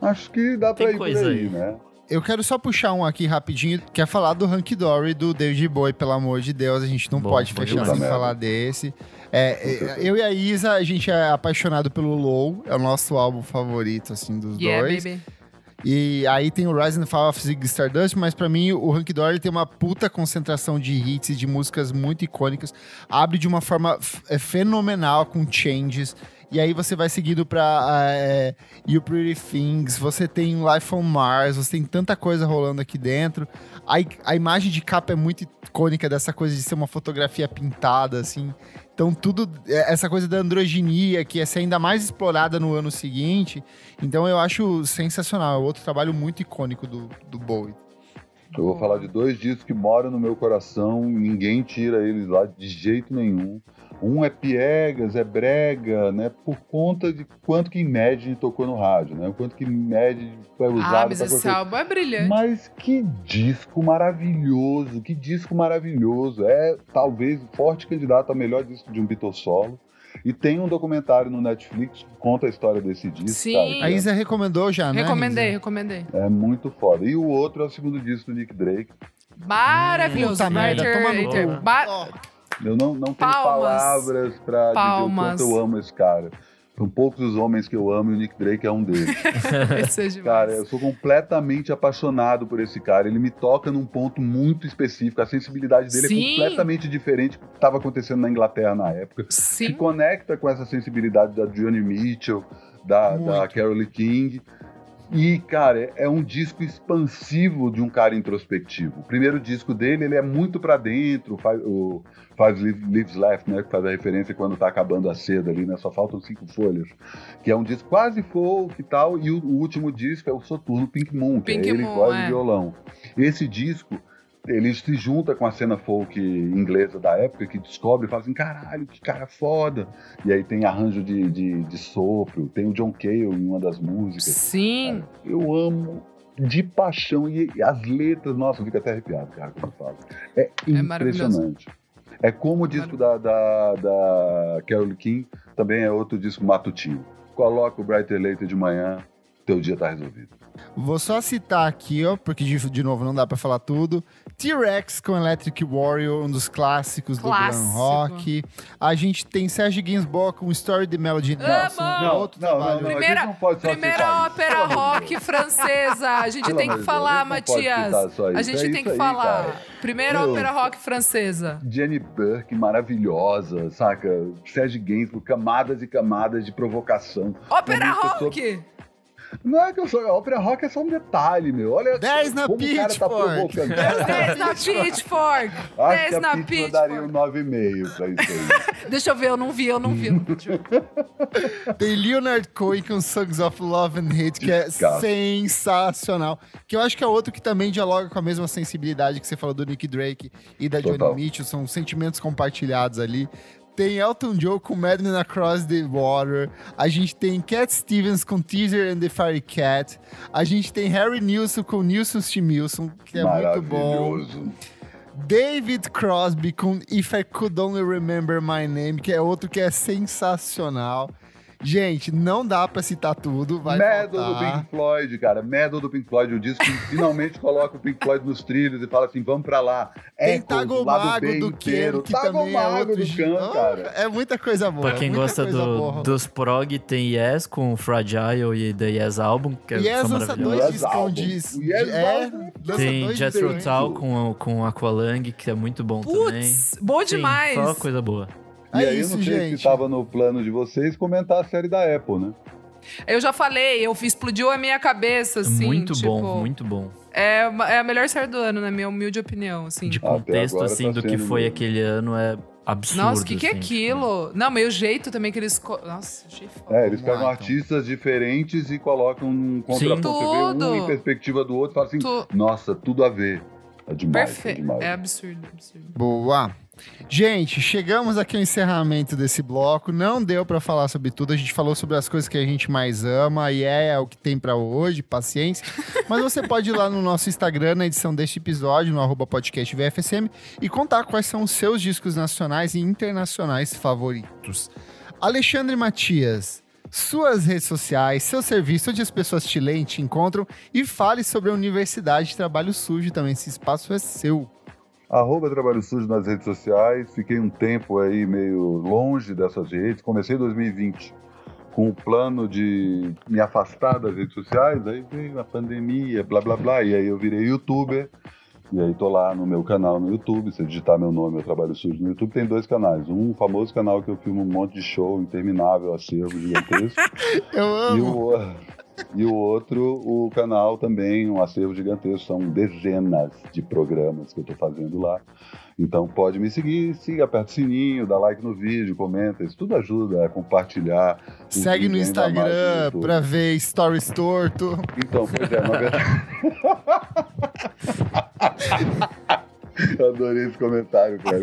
acho que dá pra Tem ir por coisa aí, aí. né? Eu quero só puxar um aqui rapidinho, que é falar do Hanky Dory do David Bowie, pelo amor de Deus, a gente não Bom, pode fechar sem falar desse. É, é, eu e a Isa, a gente é apaixonado pelo Low, é o nosso álbum favorito, assim, dos Yeah, dois. baby. E aí tem o Rise and Fall of Ziggy Stardust, mas pra mim o Hanky Dory tem uma puta concentração de hits e de músicas muito icônicas. Abre de uma forma é, fenomenal com changes. E aí você vai seguindo pra é, You Pretty Things, você tem Life on Mars, você tem tanta coisa rolando aqui dentro. A, a imagem de capa é muito icônica dessa coisa de ser uma fotografia pintada, assim. Então, tudo, é, essa coisa da androginia, que ia ser ainda mais explorada no ano seguinte. Então, eu acho sensacional. É outro trabalho muito icônico do, do Bowie. Eu vou falar de dois discos que moram no meu coração, ninguém tira eles lá de jeito nenhum. Um é piegas, é brega, né? Por conta de quanto que Imagine tocou no rádio, né? O quanto que Imagine foi usado Ah, mas esse álbum é brilhante. Mas que disco maravilhoso, que disco maravilhoso. É talvez o forte candidato a melhor disco de um Beatles solo. E tem um documentário no Netflix que conta a história desse disco. Sim. A Isa recomendou já, né? Recomendei, Isa? recomendei. é muito foda. E o outro é o segundo disco do Nick Drake. Maravilhoso. Puta merda, Hater, toma no hater. Ba- Eu não, não tenho Palmas. palavras pra Palmas. dizer o quanto eu amo esse cara. São poucos os homens que eu amo e o Nick Drake é um deles. Esse é cara, eu sou completamente apaixonado por esse cara. Ele me toca num ponto muito específico. A sensibilidade dele Sim. é completamente diferente do que estava acontecendo na Inglaterra na época. Se Sim. conecta com essa sensibilidade da Johnny Mitchell, da, da. Carole King. E, cara, é um disco expansivo de um cara introspectivo. O primeiro disco dele, ele é muito pra dentro, faz, o Liv- Lives Left, né, que faz a referência quando tá acabando a seda ali, né, só faltam cinco folhas. Que é um disco quase folk e tal, e o, o último disco é o Soturno Pink Moon, que Pink é ele Moon, voz é. e violão. Esse disco, ele se junta com a cena folk inglesa da época, que descobre e fala assim, caralho, que cara foda. E aí tem arranjo de, de, de sopro, tem o John Cale em uma das músicas. Sim. Eu amo de paixão. E, e as letras, nossa, eu fico até arrepiado, cara, quando eu falo. É impressionante. É como o disco da, da, da Carole King, também é outro disco matutino. Coloca o Brighter Later de manhã, teu dia tá resolvido. Vou só citar aqui, ó, porque de, de novo não dá pra falar tudo. T-Rex com Electric Warrior, um dos clássicos Clássico. do glam rock. A gente tem Serge Gainsbourg com Story the Melody Nelson, Amo! outro trabalho. a Primeira- gente não pode Primeira ópera rock francesa. A gente Pelo tem que de falar, não Matias. A gente É tem que aí, falar. cara. Primeira Meu. ópera rock francesa. Jenny Burke, maravilhosa, saca? Serge Gainsbourg, camadas e camadas de provocação. Ópera Uma pessoa- rock! Não é que eu sou. A ópera rock é só um detalhe, meu. Olha 10 na como o cara tá Pitchfork. provocando. 10 na Pitchfork! Acho 10 que a na Pittsburgh daria um Pitchfork! 9,5 pra isso aí. Deixa eu ver, eu não vi, eu não vi. eu. Tem Leonard Cohen com Songs of Love and Hate, que é sensacional. Que eu acho que é outro que também dialoga com a mesma sensibilidade que você falou do Nick Drake e da Total. Johnny Mitchell. São sentimentos compartilhados ali. Tem Elton John com Madman Across the Water. A gente tem Cat Stevens com Teaser and the Fairy Cat. A gente tem Harry Nilsson com Nilsson Stimilson, que é muito bom. Maravilhoso. David Crosby com If I Could Only Remember My Name, que é outro que é sensacional. Gente, não dá pra citar tudo, vai Medal do faltar. Pink Floyd, cara. Medal do Pink Floyd. O disco que finalmente coloca o Pink Floyd nos trilhos e fala assim: vamos pra lá. Tem Tagomago do. Ken, que também é outro... do Can, Ah, cara. É muita coisa boa. Pra quem muita gosta coisa do- boa. dos prog, tem Yes com Fragile e The Yes Album, que Yes são lança dois Yes discos de... De- Yes é, Tem dois discos. Frutal com, com Aqualung, que é muito bom também. Putz, bom demais. Só coisa boa. E É aí, isso, eu não sei gente. se tava no plano de vocês comentar a série da Apple, né? Eu já falei, eu fiz- explodiu a minha cabeça, assim. muito tipo, bom, muito bom. É, é a melhor série do ano, na minha humilde opinião, assim. De Até contexto, assim, tá do que foi mesmo. aquele ano é absurdo. Nossa, o que, que é assim, tipo, aquilo? Não, meio jeito também que eles. co- Nossa, achei foda. É, eles pegam então. artistas diferentes e colocam num contraponto. Você vê um em perspectiva do outro e fala assim: Tu- nossa, tudo a ver. É demais. É Perfeito. demais. É absurdo, absurdo. Boa. Gente, chegamos aqui ao encerramento desse bloco. Não deu pra falar sobre tudo. A gente falou sobre as coisas que a gente mais ama e é o que tem pra hoje, paciência. Mas você pode ir lá no nosso Instagram, na edição deste episódio, no arroba podcast VFSM, e contar quais são os seus discos nacionais e internacionais favoritos. Alexandre Matias, suas redes sociais, seu serviço, onde as pessoas te leem, te encontram e fale sobre a Universidade de Trabalho Sujo também. Esse espaço é seu. Arroba Trabalho Sujo nas redes sociais. Fiquei um tempo aí meio longe dessas redes. Comecei em 2020 com o plano de me afastar das redes sociais. Aí veio a pandemia, blá blá blá. E aí eu virei youtuber. E aí tô lá no meu canal no YouTube. Se digitar meu nome, eu Trabalho Sujo no YouTube, tem dois canais. Um famoso canal que eu filmo um monte de show interminável, acervo gigantesco. Eu E amo. o, e o outro, o canal também, um acervo gigantesco, são dezenas de programas que eu tô fazendo lá. Então pode me seguir, siga, aperta o sininho, dá like no vídeo, comenta, isso tudo ajuda a compartilhar. Segue no Instagram pra ver stories torto. Então, pois é, na verdade. Adorei esse comentário, cara.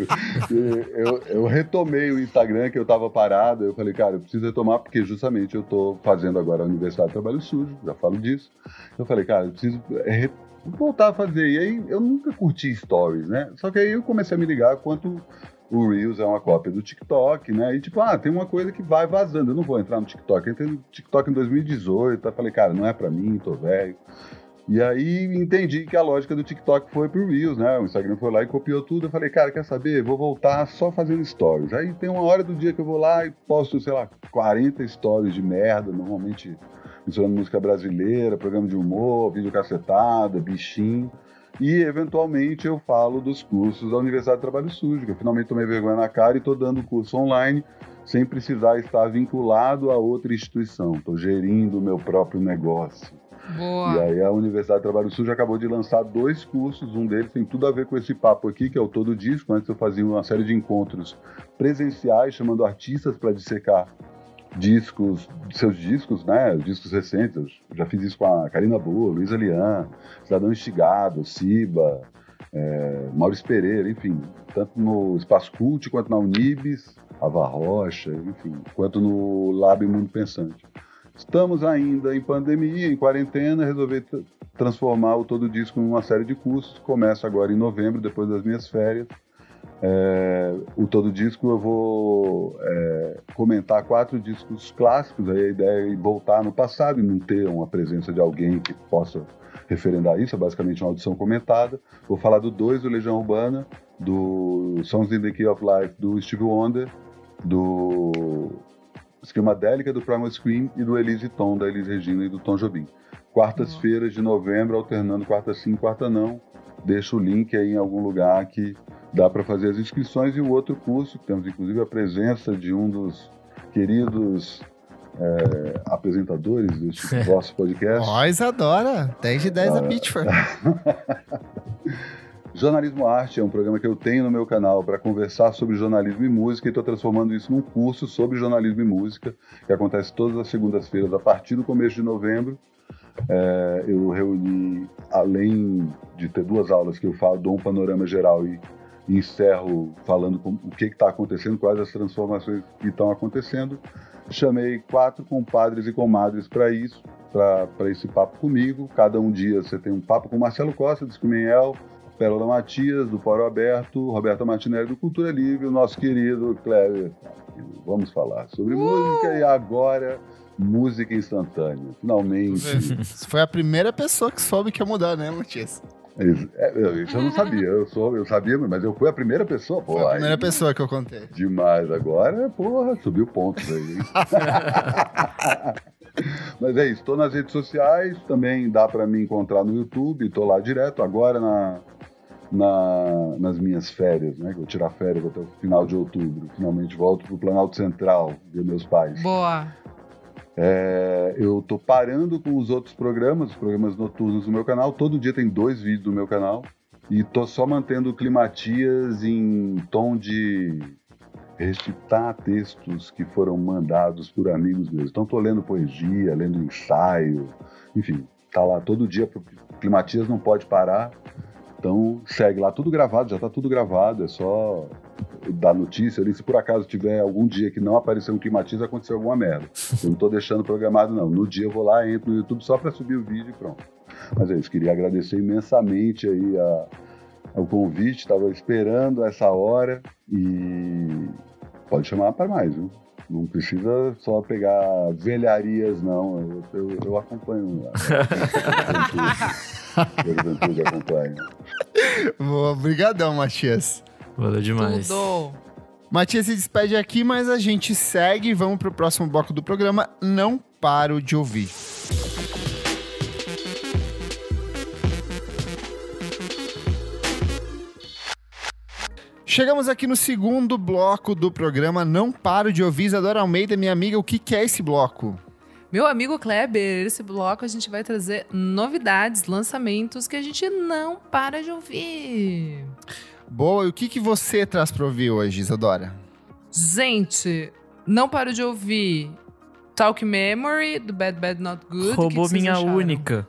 Eu, eu retomei o Instagram que eu tava parado. Eu falei, cara, eu preciso retomar porque justamente eu tô fazendo agora a Universidade de Trabalho Sujo, já falo disso. Eu falei, cara, eu preciso re- voltar a fazer. E aí eu nunca curti stories, né? Só que aí eu comecei a me ligar quanto o Reels é uma cópia do TikTok, né? E tipo, ah, tem uma coisa que vai vazando. Eu não vou entrar no TikTok. Eu entrei no TikTok em 2018. Aí falei, cara, não é pra mim, tô velho. E aí entendi que a lógica do TikTok foi pro Reels, né? O Instagram foi lá e copiou tudo. Eu falei, cara, quer saber? Vou voltar só fazendo stories. Aí tem uma hora do dia que eu vou lá e posto, sei lá, 40 stories de merda, normalmente misturando música brasileira, programa de humor, vídeo cacetada, bichinho. E, eventualmente, eu falo dos cursos da Universidade do Trabalho Sujo, que eu finalmente tomei vergonha na cara e estou dando curso online sem precisar estar vinculado a outra instituição. Estou gerindo o meu próprio negócio. E Boa. aí a Universidade do Trabalho Sujo acabou de lançar dois cursos, um deles tem tudo a ver com esse papo aqui, que é o Todo Disco. Antes eu fazia uma série de encontros presenciais, chamando artistas para dissecar discos, seus discos, né, discos recentes. Eu já fiz isso com a Karina Boa, Luísa Lian, Cidadão Instigado, Siba, é, Maurício Pereira, enfim, tanto no Espaço Cult quanto na Unibis, Ava Rocha, enfim, quanto no Lab Mundo Pensante. Estamos ainda em pandemia, em quarentena, resolvi tra- transformar o Todo Disco em uma série de cursos. Começo agora em novembro, depois das minhas férias. É, o todo disco eu vou é, comentar quatro discos clássicos. Aí a ideia é voltar no passado e não ter uma presença de alguém que possa referendar isso. É basicamente uma audição comentada. Vou falar do dois do Legião Urbana, do Songs in the Key of Life do Steve Wonder, do Esquemadélica do Primal Scream e do Elise Tom, da Elise Regina e do Tom Jobim. Quartas-feiras de novembro, alternando quarta sim, quarta não. Deixo o link aí em algum lugar que dá para fazer as inscrições e o outro curso, temos inclusive a presença de um dos queridos é, apresentadores deste nosso podcast. Nós adora, 10 de 10 ah, a Pitchford. Jornalismo Arte é um programa que eu tenho no meu canal para conversar sobre jornalismo e música e estou transformando isso num curso sobre jornalismo e música, que acontece todas as segundas-feiras a partir do começo de novembro. É, eu reuni, além de ter duas aulas que eu falo, dou um panorama geral e, encerro falando com, o que está acontecendo, quais as transformações que estão acontecendo. Chamei quatro compadres e comadres para isso, para esse papo comigo. Cada um dia você tem um papo com Marcelo Costa, do Escumenhel, Pérola Matias, do Fórum Aberto, Roberta Martinelli, do Cultura Livre, o nosso querido Cléber. Vamos falar sobre uh! música e agora música instantância. Finalmente. Foi a primeira pessoa que soube que ia mudar, né, Matias? É, isso eu não sabia. Eu, sou, eu sabia, mas eu fui a primeira pessoa. Pô, Foi a primeira aí, pessoa que eu contei. Demais. Agora, porra, subiu pontos aí. mas é isso. Estou nas redes sociais. Também dá para me encontrar no YouTube. Estou lá direto. Agora na na, nas minhas férias, né? Que eu vou tirar férias até o final de outubro. Finalmente volto para o Planalto Central, ver meus pais. Boa! É, eu tô parando com os outros programas, os programas noturnos do meu canal. Todo dia tem dois vídeos no meu canal. E tô só mantendo climatias em tom de recitar textos que foram mandados por amigos meus. Então tô lendo poesia, lendo ensaio, enfim, tá lá todo dia. Climatias não pode parar. Então segue lá, tudo gravado, já tá tudo gravado, é só dar notícia ali. Se por acaso tiver algum dia que não apareceu um climatiza, aconteceu alguma merda. Eu não tô deixando programado, não. No dia eu vou lá, entro no YouTube só para subir o vídeo e pronto. Mas é isso, queria agradecer imensamente aí a, o convite, estava esperando essa hora e pode chamar para mais, viu? Não precisa só pegar velharias, não. Eu, eu, eu acompanho. Juventude acompanha. Obrigadão, Matias. Valeu demais. Tudo. Matias se despede aqui, mas a gente segue. Vamos pro próximo bloco do programa. Não paro de ouvir. Chegamos aqui no segundo bloco do programa Não Paro de Ouvir. Isadora Almeida, minha amiga, o que, que é esse bloco? Meu amigo Kleber, esse bloco a gente vai trazer novidades, lançamentos que a gente não para de ouvir. Boa, e o que, que você traz para ouvir hoje, Isadora? Gente, não paro de ouvir Talk Memory, do Bad Bad Not Good. Roubou que minha acharam? única.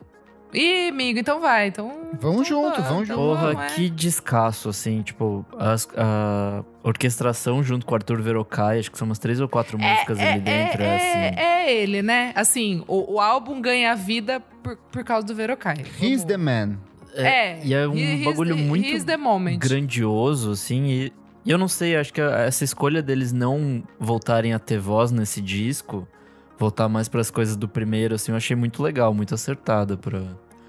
Ih, amigo, então vai. Então, vamos então junto, vamos junto. Porra, é. que descasso, assim, tipo, as- a orquestração junto com o Arthur Verocai, acho que são umas três ou quatro músicas ali dentro, é, é, assim. é ele, né? Assim, o, o álbum ganha vida por, por causa do Verocai. He's the man. É, E é um he- he's bagulho the- muito he's the moment. grandioso, assim, e, e eu não sei, acho que essa escolha deles não voltarem a ter voz nesse disco, voltar mais pras coisas do primeiro, assim, eu achei muito legal, muito acertada pra...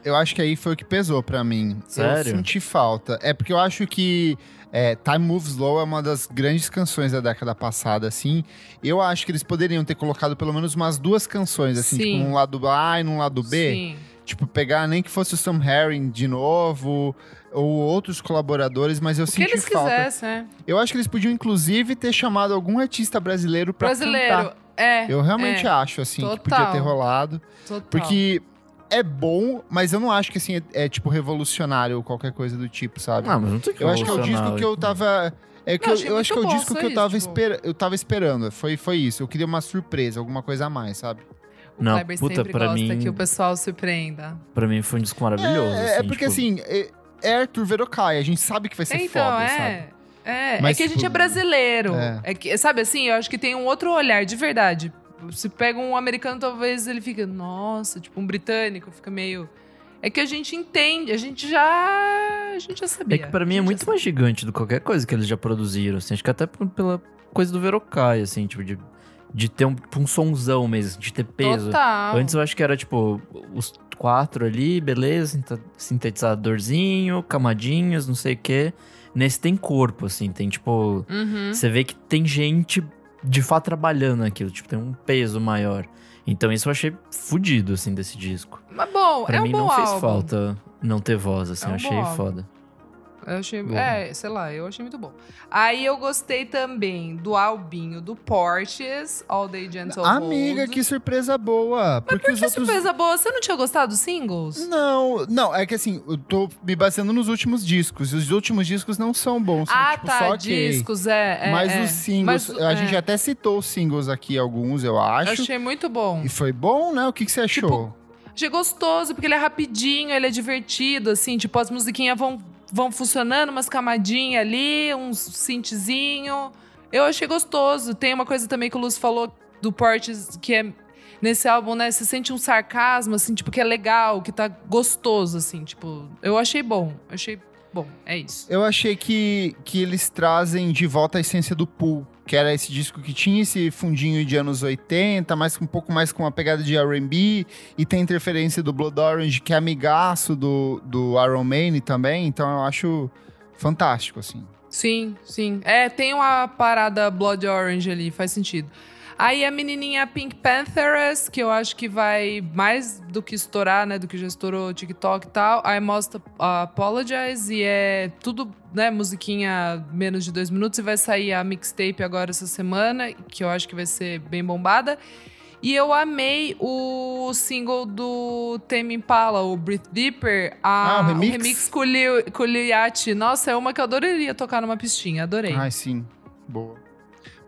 Eu acho que aí foi o que pesou pra mim. Sério? Eu senti falta. É porque eu acho que é, Time Moves Slow é uma das grandes canções da década passada, assim. Eu acho que eles poderiam ter colocado pelo menos umas duas canções, assim, Sim. tipo, num lado A e num lado B. Sim. Tipo, pegar nem que fosse o Sam Herring de novo, ou outros colaboradores, mas eu O que senti eles falta. quisessem, né? Eu acho que eles podiam, inclusive, ter chamado algum artista brasileiro pra Brasileiro. cantar. É. Eu realmente é, acho, assim, que Total. podia ter rolado. Total. Porque é bom, mas eu não acho que assim é, é, tipo revolucionário ou qualquer coisa do tipo, sabe? Ah, mas não tem que eu acho que é o disco que eu tava. É que Não, eu, eu acho que é o disco que eu isso, tava, tipo. esper, eu tava esperando. Foi, foi isso. Eu queria uma surpresa, alguma coisa a mais, sabe? O Não, Kleber puta, sempre pra gosta mim- que o pessoal surpreenda. Pra mim foi um disco maravilhoso, É, é assim, porque tipo, assim, é, é Arthur Verocai, a gente sabe que vai ser então, foda, é. sabe? É, Mas, é que a gente tipo, é brasileiro. é. É. que, sabe assim, eu acho que tem um outro olhar, de verdade. Se pega um americano, talvez ele fica, nossa, tipo, um britânico, fica meio. É que a gente entende, a gente já gente já sabia. É que pra mim A é muito mais gigante do que qualquer coisa que eles já produziram, assim. Acho que até pela coisa do Verocai, assim, tipo, de, de ter um, tipo, um sonzão mesmo, de ter peso. Total. Antes eu acho que era, tipo, os quatro ali, beleza, sintetizadorzinho, camadinhas, não sei o quê. Nesse tem corpo, assim, tem, tipo... Uhum. Você vê que tem gente, de fato, trabalhando naquilo. Tipo, tem um peso maior. Então isso eu achei fudido, assim, desse disco. Mas bom, Pra é um mim bom não fez álbum. falta não ter voz, assim, É um eu achei foda. Eu achei, Bom. é, sei lá, eu achei muito bom. Aí eu gostei também do albinho do Porches, All Day Gentle Amiga, Hold. que surpresa boa. porque os Que outros. surpresa boa, você não tinha gostado dos singles? Não, não, é que assim, eu tô me baseando nos últimos discos. E os últimos discos não são bons. São, ah, tipo, tá, só discos, é. é Mas é. os singles, Mas, a gente é, até citou os singles aqui, alguns, eu Eu acho. achei muito bom. E foi bom, né? O que, que você achou? Achei gostoso, porque ele é rapidinho, ele é divertido, assim, tipo, as musiquinhas vão, vão funcionando, umas camadinhas ali, uns synthzinho. Eu achei gostoso. Tem uma coisa também que o Luz falou do Portes, que é nesse álbum, né? Você sente um sarcasmo, assim, tipo, que é legal, que tá gostoso, assim, tipo. Eu achei bom. Achei bom. É isso. Eu achei que, que eles trazem de volta a essência do Pool, que era esse disco que tinha esse fundinho de anos 80, mas um pouco mais com uma pegada de R&B, e tem interferência do Blood Orange, que é amigaço do, do Iron Maiden também, então eu acho fantástico, assim. Sim, sim. É, tem uma parada Blood Orange ali, faz sentido. Aí a menininha Pink Panthers, que eu acho que vai mais do que estourar, né? Do que já estourou o TikTok e tal. I Must Apologize. E é tudo, né? Musiquinha menos de dois minutos. E vai sair a mixtape agora essa semana, que eu acho que vai ser bem bombada. E eu amei o single do Tame Impala, o Breathe Deeper. a- Ah, o remix? remix com o Lil- com o Yachty. Nossa, é uma que eu adoraria tocar numa pistinha. Adorei. Ai, sim. Boa.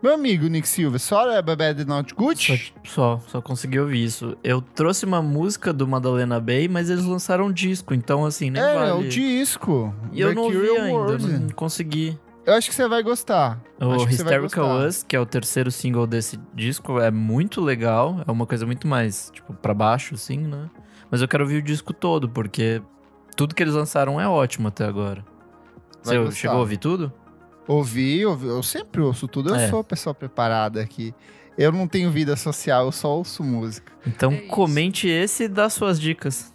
Meu amigo Nick Silva, só é Bad Not Good? Só, só consegui ouvir isso. Eu trouxe uma música do Madalena Bay, mas eles lançaram um disco, então assim, nem é, vale. é o disco. E eu não ouvi ainda, não consegui. Eu acho que você vai gostar. O Acho Hysterical gostar. Us, que é o terceiro single desse disco, é muito legal. É uma coisa muito mais, tipo, pra baixo, assim, né? Mas eu quero ouvir o disco todo, porque tudo que eles lançaram é ótimo até agora. Vai Você gostar. chegou a ouvir tudo? Ouvi, ouvi, eu sempre ouço tudo. Eu É. sou pessoa preparada aqui. Eu não tenho vida social, eu só ouço música. Então É comente esse e dá suas dicas.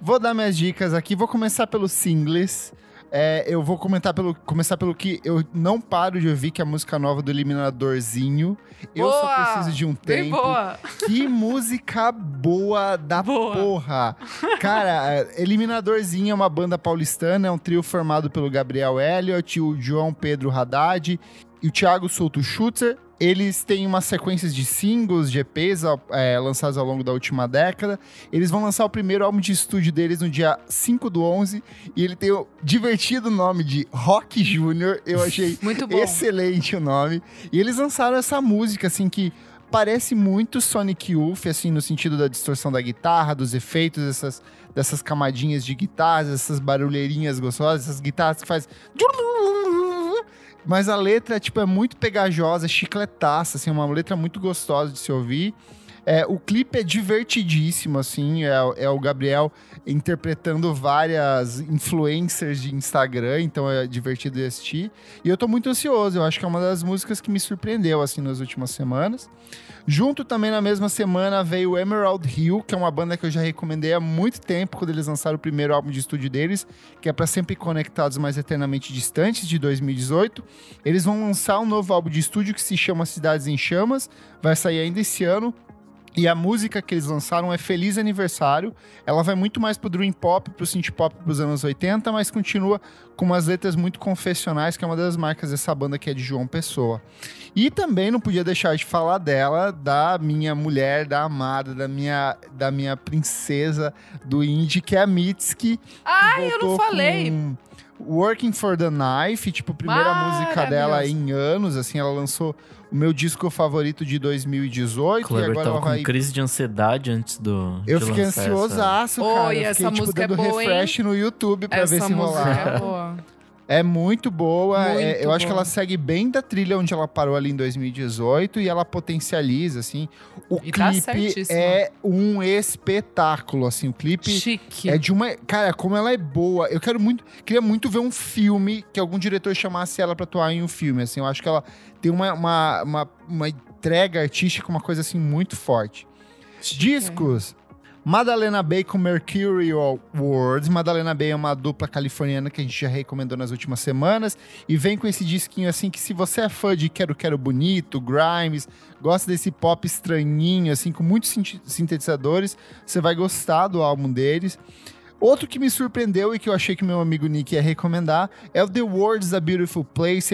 Vou dar minhas dicas aqui. Vou começar pelo singles. É, eu vou comentar pelo, começar pelo que eu não paro de ouvir, que é a música nova do Eliminadorzinho. Eu só Boa! preciso de um Bem tempo. boa. Que música boa da Boa. porra! Cara, é, Eliminadorzinho é uma banda paulistana, é um trio formado pelo Gabriel Elliott, o João Pedro Haddad e o Thiago Souto Schutzer. Eles têm uma sequência de singles, de EPs é, lançados ao longo da última década. Eles vão lançar o primeiro álbum de estúdio deles no dia 5 do 11 e ele tem o divertido nome de Rock Júnior. Eu achei. Excelente o nome. E eles lançaram essa música, assim, que parece muito Sonic Youth, assim, no sentido da distorção da guitarra, dos efeitos, essas, dessas camadinhas de guitarras, essas barulheirinhas gostosas, essas guitarras que faz... Mas a letra, tipo, é muito pegajosa, chicletaça, assim, uma letra muito gostosa de se ouvir. É, o clipe é divertidíssimo, assim, é, é o Gabriel interpretando várias influencers de Instagram, então é divertido de assistir. E eu tô muito ansioso, eu acho que é uma das músicas que me surpreendeu, assim, nas últimas semanas. Junto também na mesma semana veio Emerald Hill, que é uma banda que eu já recomendei há muito tempo, quando eles lançaram o primeiro álbum de estúdio deles, que é para Sempre Conectados, mas Eternamente Distantes, de 2018. Eles vão lançar um novo álbum de estúdio que se chama Cidades em Chamas, vai sair ainda esse ano. E a música que eles lançaram é Feliz Aniversário. Ela vai muito mais pro Dream Pop, pro Synth Pop pros anos 80, mas continua com umas letras muito confessionais, que é uma das marcas dessa banda que é de João Pessoa. E também não podia deixar de falar dela, da minha mulher, da amada, da minha, da minha princesa do indie, que é a Mitski. Ai, eu não falei. com Working for the Knife, tipo, primeira música dela em anos, assim, ela lançou o meu disco favorito de 2018 e Kleber agora tava com vai crise de ansiedade antes do. eu fiquei ansiosaço, Oi, cara. Eu essa fiquei, tipo, música é dando boa, hein? refresh no YouTube pra Essa ver se música rolava. é boa. É muito boa. Muito é- eu acho que boa. ela segue bem da trilha onde ela parou ali em 2018 e ela potencializa, assim. O E tá clipe certíssima. é um espetáculo, assim. O clipe Chique. é de uma. Cara, como ela é boa. Eu quero muito. Queria muito ver um filme que algum diretor chamasse ela pra atuar em um filme. Assim, eu acho que ela tem uma, uma, uma, uma entrega artística, uma coisa assim muito forte. Discos. Madalena Bay com Mercury Words. Madalena Bay é uma dupla californiana que a gente já recomendou nas últimas semanas. E vem com esse disquinho assim que se você é fã de Quero Quero Bonito, Grimes, gosta desse pop estranhinho, assim, com muitos sintetizadores, você vai gostar do álbum deles. Outro que me surpreendeu e que eu achei que meu amigo Nick ia recomendar é o The World's a Beautiful Place,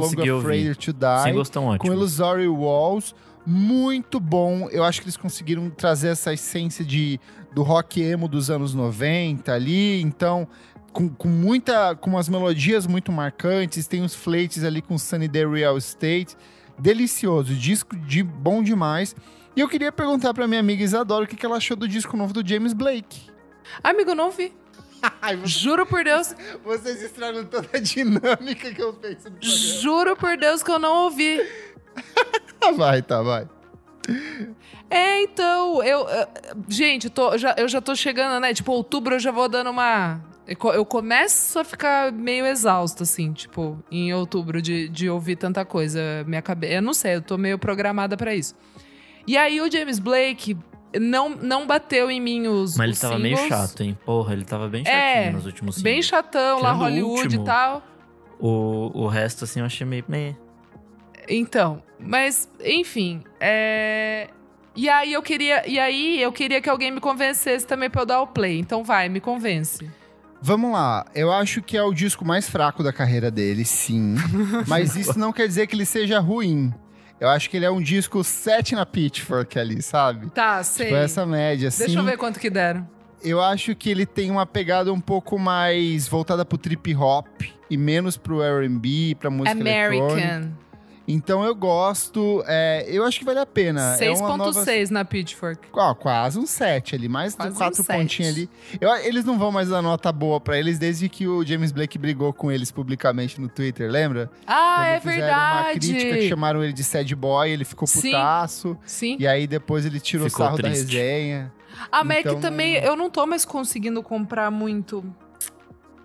consegui ouvir. Afraid to Die Sem com. Illusory Walls. Muito bom. Eu acho que eles conseguiram trazer essa essência de, do rock emo dos anos 90 ali. Então, com, com muita. com umas melodias muito marcantes. Tem uns flates ali com Sunny Day Real Estate. Delicioso. Disco de bom demais. E eu queria perguntar pra minha amiga Isadora o que, que ela achou do disco novo do James Blake. Amigo, não vi. Juro por Deus. Vocês estragam toda a dinâmica que eu penso. Juro por Deus que eu não ouvi. Vai, tá, vai. É, então, eu. eh, Gente, eu, tô- já, eu já tô chegando, né? Tipo, outubro eu já vou dando uma. eu co- Eu começo a ficar meio exausta, assim, tipo, em outubro, de, de ouvir tanta coisa. Minha cabeça. Eu não sei, eu tô meio programada pra isso. E aí o James Blake não, não bateu em mim os. Mas ele os tava meio singles. chato, hein? Porra, ele tava bem chatinho É, nos últimos Bem singles. chatão lá, Tirando o Hollywood último. e tal. O, o resto, assim, eu achei meio... meh. Então, mas, enfim, é... E aí eu queria, e aí eu queria que alguém me convencesse também pra eu dar o play. Então vai, me convence. Vamos lá, eu acho que é o disco mais fraco da carreira dele, sim. Mas isso não quer dizer que ele seja ruim. Eu acho que ele é um disco 7 na Pitchfork ali, sabe? Tá, sei. Tipo, essa média, assim. Deixa eu ver quanto que deram. Eu acho que ele tem uma pegada um pouco mais voltada pro trip hop e menos pro R&B, pra música eletrônica. Então eu gosto, é, eu acho que vale a pena. É uma nova- 6.6 na Pitchfork. Ó, quase um 7 ali, mais Quase um quatro sete. pontinhos ali. Eu- eles não vão mais dar nota boa pra eles desde que o James Blake brigou com eles publicamente no Twitter, lembra? Ah, Quando é fizeram uma verdade. crítica que chamaram ele de sad boy, ele ficou Sim. putaço. Sim. E aí depois ele tirou Ficou sarro triste. da resenha. Ah, mas é Então- que também eu não tô mais conseguindo comprar muito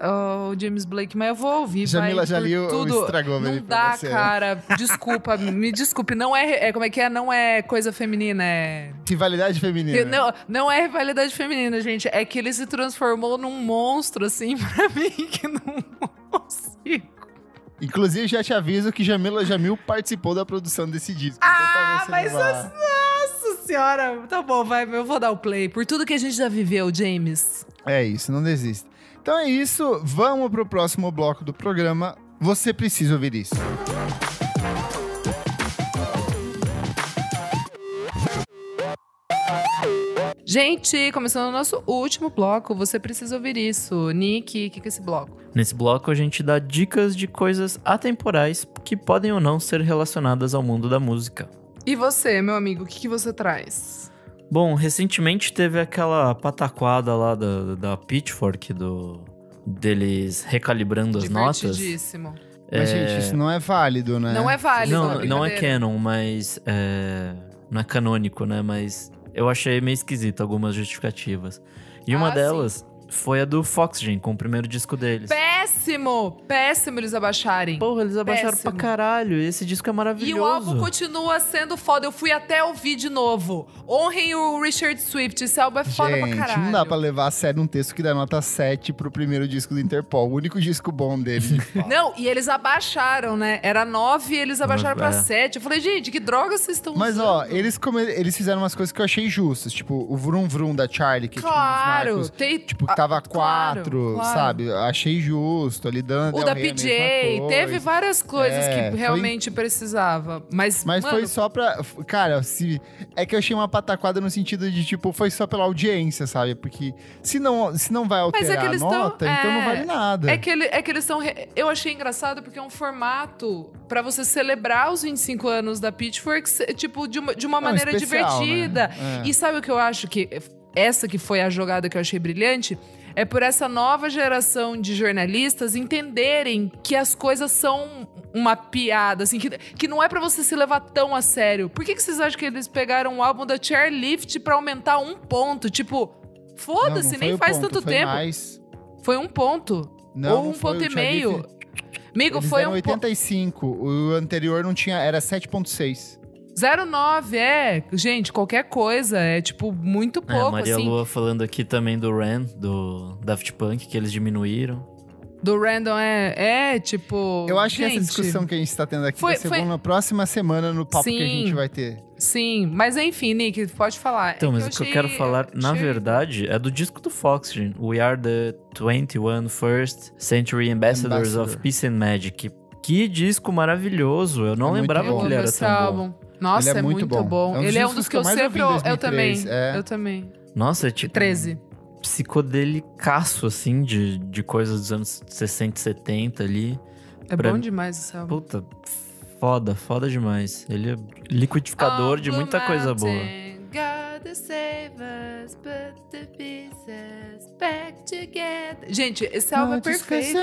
o James Blake, mas eu vou ouvir. Jamila vai, Jalil tudo. estragou Não dá, você. cara. Desculpa, me desculpe. Não é, é. Como é que é? Não é coisa feminina, é. Rivalidade feminina. Não, não é rivalidade feminina, gente. É que ele se transformou num monstro, assim, pra mim, que não consigo. Inclusive, já te aviso que Jamila Jamil participou da produção desse disco. Ah, então, mas vá. Nossa senhora. Tá bom, vai, eu vou dar o play. Por tudo que a gente já viveu, James. É isso, não desista. Então é isso, vamos pro próximo bloco do programa. Você precisa ouvir isso. Gente, começando o nosso último bloco, você precisa ouvir isso. Nick, o que, que é esse bloco? Nesse bloco, a gente dá dicas de coisas atemporais que podem ou não ser relacionadas ao mundo da música. E você, meu amigo, o que, que você traz? Bom, recentemente teve aquela pataquada lá da, da Pitchfork, do, deles recalibrando as notas. Divertidíssimo. Mas, É, gente, isso não é válido, né? Não é válido. Não, é não é brincadeira. canon, mas é, não é canônico, né? Mas eu achei meio esquisito algumas justificativas. E uma Ah, delas foi a do Foxgen, com o primeiro disco deles. Péssimo! Péssimo eles abaixarem. Porra, eles abaixaram Péssimo. pra caralho. Esse disco é maravilhoso. E o álbum continua sendo foda. Eu fui até ouvir de novo. Honrem o Richard Swift. Esse álbum é foda pra Gente, caralho. não dá pra levar a sério um texto que dá nota 7 pro primeiro disco do Interpol. O único disco bom dele. Não, e eles abaixaram, né? Era 9 e eles abaixaram pra É. 7. Eu falei, gente, que droga vocês estão Mas, usando? ó, eles, come- eles fizeram umas coisas que eu achei justas. Tipo, o Vrum Vrum da Charlie, que Claro! tinha uns marcos, tem, Tipo, tava quatro, claro. sabe? Achei justo. Ali dando O da PJ, teve várias coisas É, que foi- realmente precisava. Mas, Mas mano, foi só pra. Cara, se. É que eu achei uma pataquada no sentido de, tipo, foi só pela audiência, sabe? Porque se não, se não vai é alterar que a eles tão- nota, então não é, vale nada. É que, ele, é que eles estão. Eu achei engraçado porque é um formato pra você celebrar os 25 anos da Pitchfork, tipo, de uma, de uma É maneira especial, divertida. né? É. E sabe o que eu acho que. Essa que foi a jogada que eu achei brilhante? É por essa nova geração de jornalistas entenderem que as coisas são uma piada, assim, que, que não é pra você se levar tão a sério. Por que, que vocês acham que eles pegaram o álbum da Chairlift pra aumentar um ponto? Tipo, foda-se, nem faz ponto, tanto foi tempo. Mais. Foi um ponto. Não, Ou um ponto e meio. Amigo, Eles foi um ponto. 85. O anterior não tinha, era 7.6. 09, é. Gente, qualquer coisa. É, tipo, muito É, pouco, Maria assim. Lua falando aqui também do Ren, do Daft Punk, que eles diminuíram. Do Random é, é tipo. Eu acho que gente, essa discussão que a gente tá tendo aqui Foi- vai ser foi- bom na próxima semana no papo que a Sim. gente vai ter. Sim, mas enfim, Nick, pode falar. Então, É mas eu o que eu quero falar, na achei- verdade, é do disco do Foxygen. We are the 21 First Century Ambassadors Ambassador. of Peace and Magic. Que disco maravilhoso. Eu não É lembrava bom. que ele era esse tão bom. álbum. Nossa, Ele é é, muito muito, bom. bom. É um dos ele é um dos que que eu sempre. Eu, eu também. 2003, é. Eu também. Nossa, é tipo 13. psicodelicaço, assim, de, de coisas dos anos 60 e 70 ali. É Pra- bom demais esse álbum. Puta, foda, foda demais. Ele é liquidificador de muita coisa boa. God save us, put the pieces back together. Gente, esse álbum é perfeito.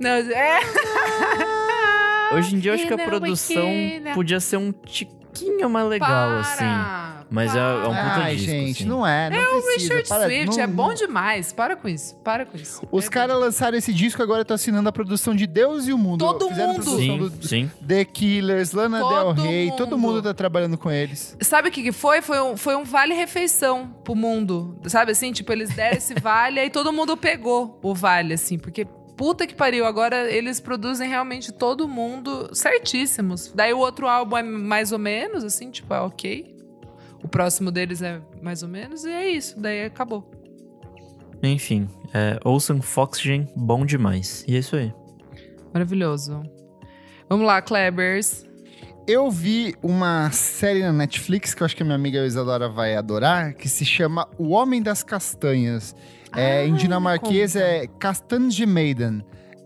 Não, é. Hoje em dia eu acho que a produção pequena. podia ser um tiquinho mais legal, Para, assim. Mas é- é um para. puta Ai, disco, gente, assim. não é. Não É o precisa. Richard para- Swift, não- é bom demais. Para com isso, para com isso. Os É caras lançaram esse disco agora estão assinando a produção de Deus e o Mundo. Todo Fizeram mundo. produção Sim, do sim. The Killers, Lana Todo Del Rey, todo mundo. mundo tá trabalhando com eles. Sabe o que, que foi? Foi um, foi um vale-refeição pro mundo. Sabe assim? Tipo, eles deram esse vale e todo mundo pegou o vale, assim. Porque puta que pariu, agora eles produzem realmente todo mundo certíssimos. Daí o outro álbum é mais ou menos, assim, tipo, é ok. O próximo deles é mais ou menos, e é isso. Daí acabou. Enfim, é, ouçam Foxygen, bom demais. E é isso aí. Maravilhoso. Vamos lá, Klebers. Eu vi uma série na Netflix que eu acho que a minha amiga Isadora vai adorar, que se chama O Homem das Castanhas. É, em Ah, dinamarquês conta. é Kastange Maiden.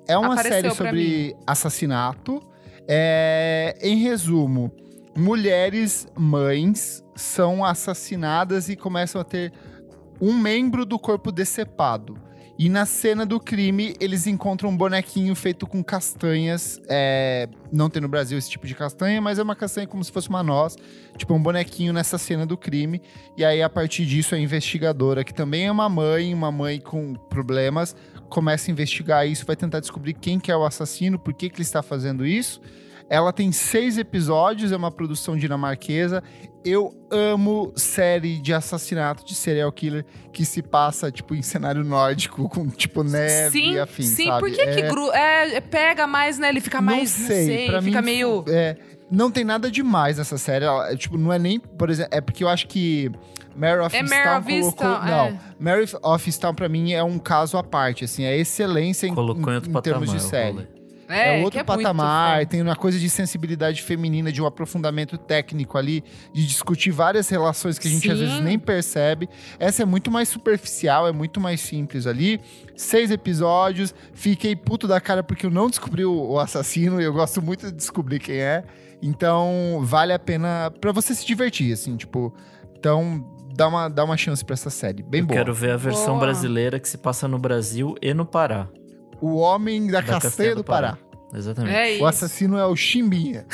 É uma Apareceu série sobre assassinato. É, em resumo, mulheres mães são assassinadas e começam a ter um membro do corpo decepado. E na cena do crime, eles encontram um bonequinho feito com castanhas. é, não tem no Brasil esse tipo de castanha, mas é uma castanha como se fosse uma noz. Tipo, um bonequinho nessa cena do crime. E aí, a partir disso, a investigadora, que também é uma mãe, uma mãe com problemas, começa a investigar isso, vai tentar descobrir quem que é o assassino, por que, que ele está fazendo isso. Ela tem seis episódios, é uma produção dinamarquesa. Eu amo série de assassinato de serial killer que se passa, tipo, em cenário nórdico, com, tipo, neve sim, e afim, sim. sabe? Por que que É- gru... é, é, pega mais, né? Ele fica mais, não sei, pra fica mim, meio... É, não tem nada demais nessa série. Ela, é, tipo, não é nem, por exemplo, é porque eu acho que Mare of É Easttown colocou... Easttown, não, é. Mare of Easttown pra mim é um caso à parte, assim, é excelência em, Colocou em em patamar. termos de o série. É, que outro muito patamar, tem uma coisa de sensibilidade feminina, de um aprofundamento técnico ali, de discutir várias relações que a gente às Sim. vezes nem percebe. Essa é muito mais superficial, é muito mais simples ali. Seis episódios, fiquei puto da cara porque eu não descobri o, assassino e eu gosto muito de descobrir quem é. Então, vale a pena pra você se divertir, assim, tipo. Então, dá uma, dá uma chance pra essa série. Bem Eu boa. quero ver a versão Boa. brasileira que se passa no Brasil e no Pará. O Homem da, Castanha do Pará. Exatamente. É. O assassino é o Chimbinha.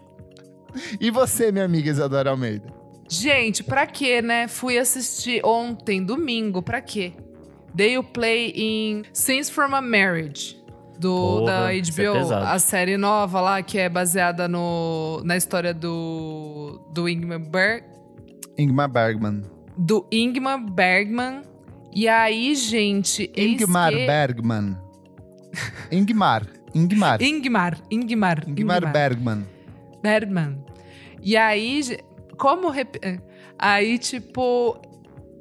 e você, minha amiga Isadora Almeida? Gente, pra quê, né? Fui assistir ontem, domingo, pra quê? Dei o play em Scenes from a Marriage. Do, Porra, da é HBO, pesado. a série nova lá, que é baseada no, na história do, do Ingmar Berg, Ingmar Bergman. do Ingmar Bergman. E aí, gente, Ingmar que... Bergman. Ingmar. Ingmar. Ingmar, Ingmar, Ingmar Bergman. Bergman. E aí, como. rep- Aí, tipo,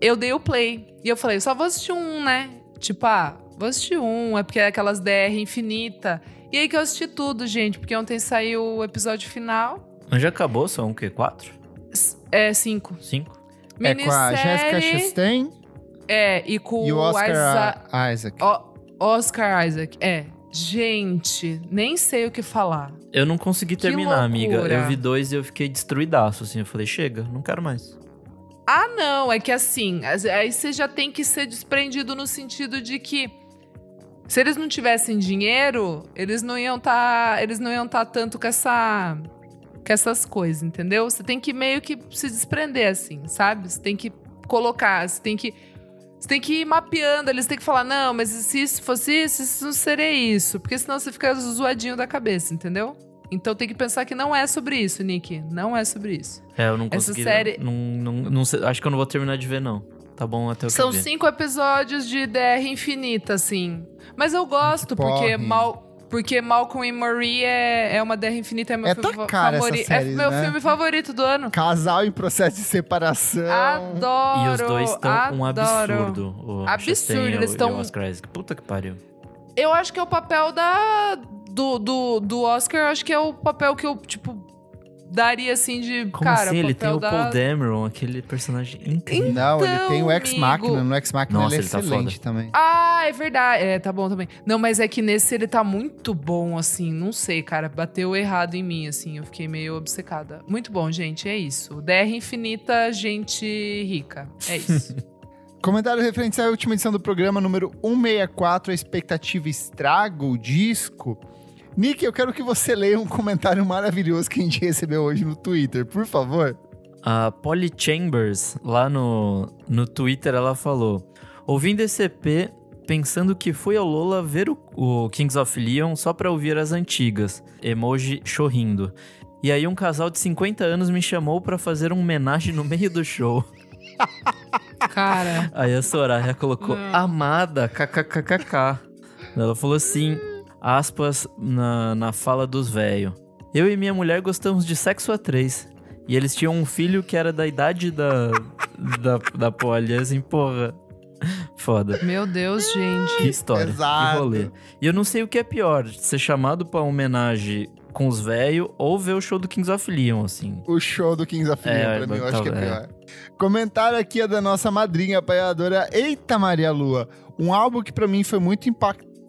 eu dei o play. E eu falei, só vou assistir um, né? Tipo, ah, vou assistir um, é porque é aquelas DR infinita. E aí que eu assisti tudo, gente, porque ontem saiu o episódio final. Já acabou? São o quê? Quatro? S- É, cinco. Cinco? É com a Jessica Minissérie- Chastain É, e com e o Oscar Isa- Isaac. O- Oscar Isaac. É. Gente, nem sei o que falar. Eu não consegui Que terminar, amiga. Eu vi dois e eu fiquei destruidaço, assim. Eu falei, chega, não quero mais. Ah, não, é que assim, as- aí você já tem que ser desprendido no sentido de que se eles não tivessem dinheiro, eles não iam tá, eles não iam tá tanto com essa com essas coisas, entendeu? Você tem que meio que se desprender assim, sabe? Você tem que colocar, você tem que você tem que ir mapeando, eles têm que falar, não, mas se isso fosse isso, isso não seria isso. Porque senão você fica zoadinho da cabeça, entendeu? Então tem que pensar que não é sobre isso, Nick. Não é sobre isso. É, eu não Essa consegui. série- Não, não, não acho que eu não vou terminar de ver, não. Tá bom até o que São cinco episódios de DR infinita, assim. Mas eu gosto, porque, Mal, porque Malcolm e Marie é, é uma DR infinita, é meu É filme tua cara favori- essas séries, É meu né? filme favorito do ano. Casal em processo de separação. Adoro! E os dois estão um adoro. absurdo. O Absurdo, eles e tão- o Oscar Isaac. Puta que pariu. Eu acho que é o papel da. Do, do, do Oscar, eu acho que é o papel que eu, tipo, daria assim de. Como cara, assim? Ele tem papel o da... Paul Dameron, aquele personagem incrível. Não, ele Então, tem o Ex. Machina. No Ex Machina Nossa, ele é ele tá excelente foda. também. Ah, é verdade. É, tá bom também. Não, mas é que nesse ele tá muito bom, assim. Não sei, cara. Bateu errado em mim, assim. Eu fiquei meio obcecada. Muito bom, gente. É isso. DR infinita, gente rica. É isso. Comentário referente à última edição do programa número 164, a expectativa estraga o disco. Nick, eu quero que você leia um comentário maravilhoso que a gente recebeu hoje no Twitter, por favor. A Polly Chambers, lá no, no Twitter, ela falou: Ouvindo esse EP, pensando que fui ao Lola ver o, o Kings of Leon só pra ouvir as antigas. Emoji chorrindo. E aí um casal de 50 anos me chamou pra fazer um homenagem no meio do show. cara. Aí a Soraya colocou Não. amada, kkkk. Ela falou assim, aspas, na, na fala dos velhos. Eu e minha mulher gostamos de sexo a três. E eles tinham um filho que era da idade da, da, da Polly. Assim, porra. Foda. Meu Deus, gente. Que história, Pesado. que rolê. E eu não sei o que é pior, ser chamado pra homenagem com os velhos ou ver o show do Kings of Leon, assim. O show do Kings of Leon, É, pra mim, eu acho que é tá- pior. Comentário aqui é da nossa madrinha apoiadora Eita Maria Lua. Um álbum que pra mim foi muito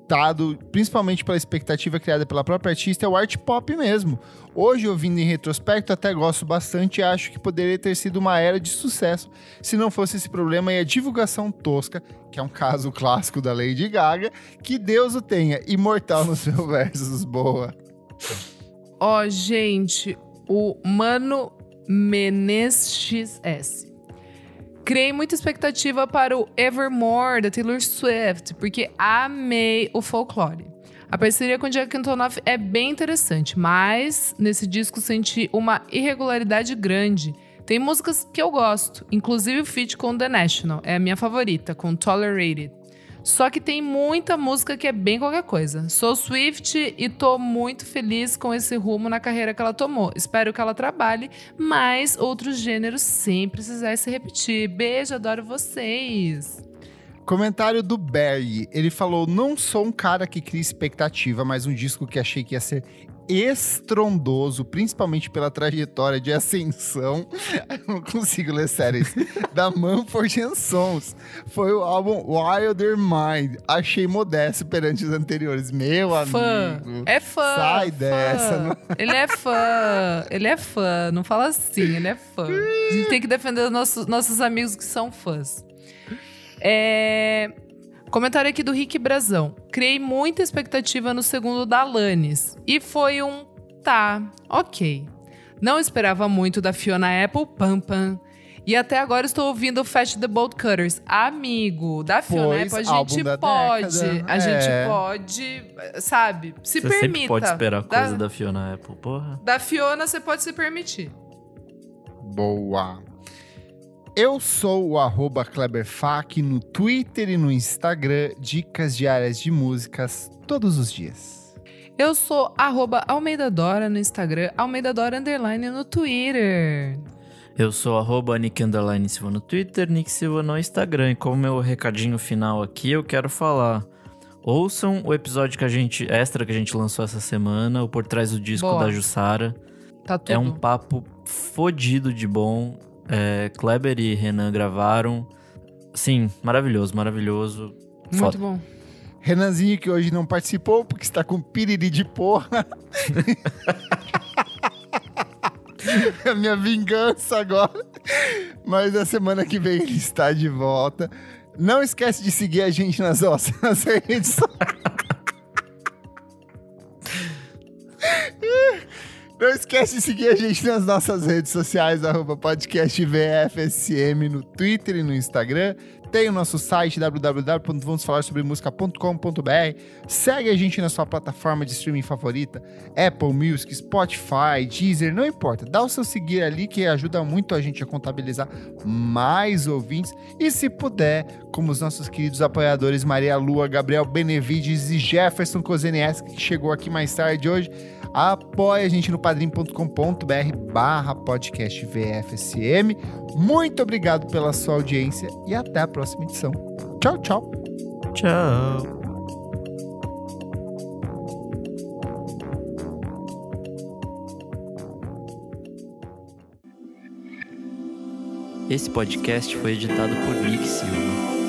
impactado, principalmente pela expectativa criada pela própria artista, é o art pop mesmo. Hoje, ouvindo em retrospecto, até gosto bastante e acho que poderia ter sido uma era de sucesso se não fosse esse problema e a divulgação tosca, que é um caso clássico da Lady Gaga, que Deus o tenha, imortal nos seus versos, boa. Ó, gente, o Mano Menezes S. Criei muita expectativa para o Evermore da Taylor Swift, porque amei o folclore. A parceria com Jack Antonoff é bem interessante, mas nesse disco senti uma irregularidade grande. Tem músicas que eu gosto, inclusive o feat com The National, é a minha favorita, com Tolerated. Só que tem muita música que é bem qualquer coisa. Sou Swift e tô muito feliz com esse rumo na carreira que ela tomou. Espero que ela trabalhe, mas outros gêneros sem precisar se repetir. Beijo, adoro vocês. Comentário do Barry. Ele falou: Não sou um cara que cria expectativa, mas um disco que achei que ia ser estrondoso, principalmente pela trajetória de ascensão. Eu não consigo ler sério isso. da Manford Sons. Foi o álbum Wilder Mind. Achei modesto perante os anteriores. Meu Fã. amigo. É fã. Sai fã. dessa, não- Ele é fã. Ele é fã. Não fala assim, ele é fã. A gente tem que defender os nossos, nossos amigos que são fãs. É... Comentário aqui do Rick Brazão. Criei muita expectativa no segundo da Alanis. E foi um tá, ok. Não esperava muito da Fiona Apple, pam pam. E até agora estou ouvindo Fast the Bolt Cutters. Amigo, da Fiona Pois, Apple a gente pode. década. A gente É. pode, sabe? Se Você permita. sempre pode esperar Da- coisa da Fiona Apple, porra. da Fiona você pode se permitir. Boa. Eu sou o arroba KleberFac no Twitter e no Instagram. Dicas diárias de músicas todos os dias. Eu sou arroba Almeida Dora no Instagram, Almeida Dora Underline no Twitter. Eu sou arroba Nick Underline Silva no Twitter, Nick Silva no Instagram. E como meu recadinho final aqui, eu quero falar. Ouçam o episódio que a gente. extra que a gente lançou essa semana, o Por Trás do Disco Boa. da Jussara. Tá tudo. É um papo fodido de bom. É, Kleber e Renan gravaram. Sim, maravilhoso, maravilhoso. Muito Foda. bom. Renanzinho, que hoje não participou porque está com piriri de porra. É a minha vingança agora. Mas na semana que vem ele está de volta. Não esquece de seguir a gente nas nossas redes Não esquece de seguir a gente nas nossas redes sociais, arroba podcast VFSM no Twitter e no Instagram. Tem o nosso site www.vamosfalarsobremusica.com.br. Segue a gente na sua plataforma de streaming favorita, Apple Music, Spotify, Deezer, não importa. Dá o seu seguir ali que ajuda muito a gente a contabilizar mais ouvintes. E se puder, como os nossos queridos apoiadores Maria Lua, Gabriel Benevides e Jefferson Kozenieski, que chegou aqui mais tarde hoje, apoie a gente no padrim.com.br barra podcast VFSM. Muito obrigado pela sua audiência e até a próxima edição. Tchau, tchau. Tchau. Esse podcast foi editado por Nick Silva.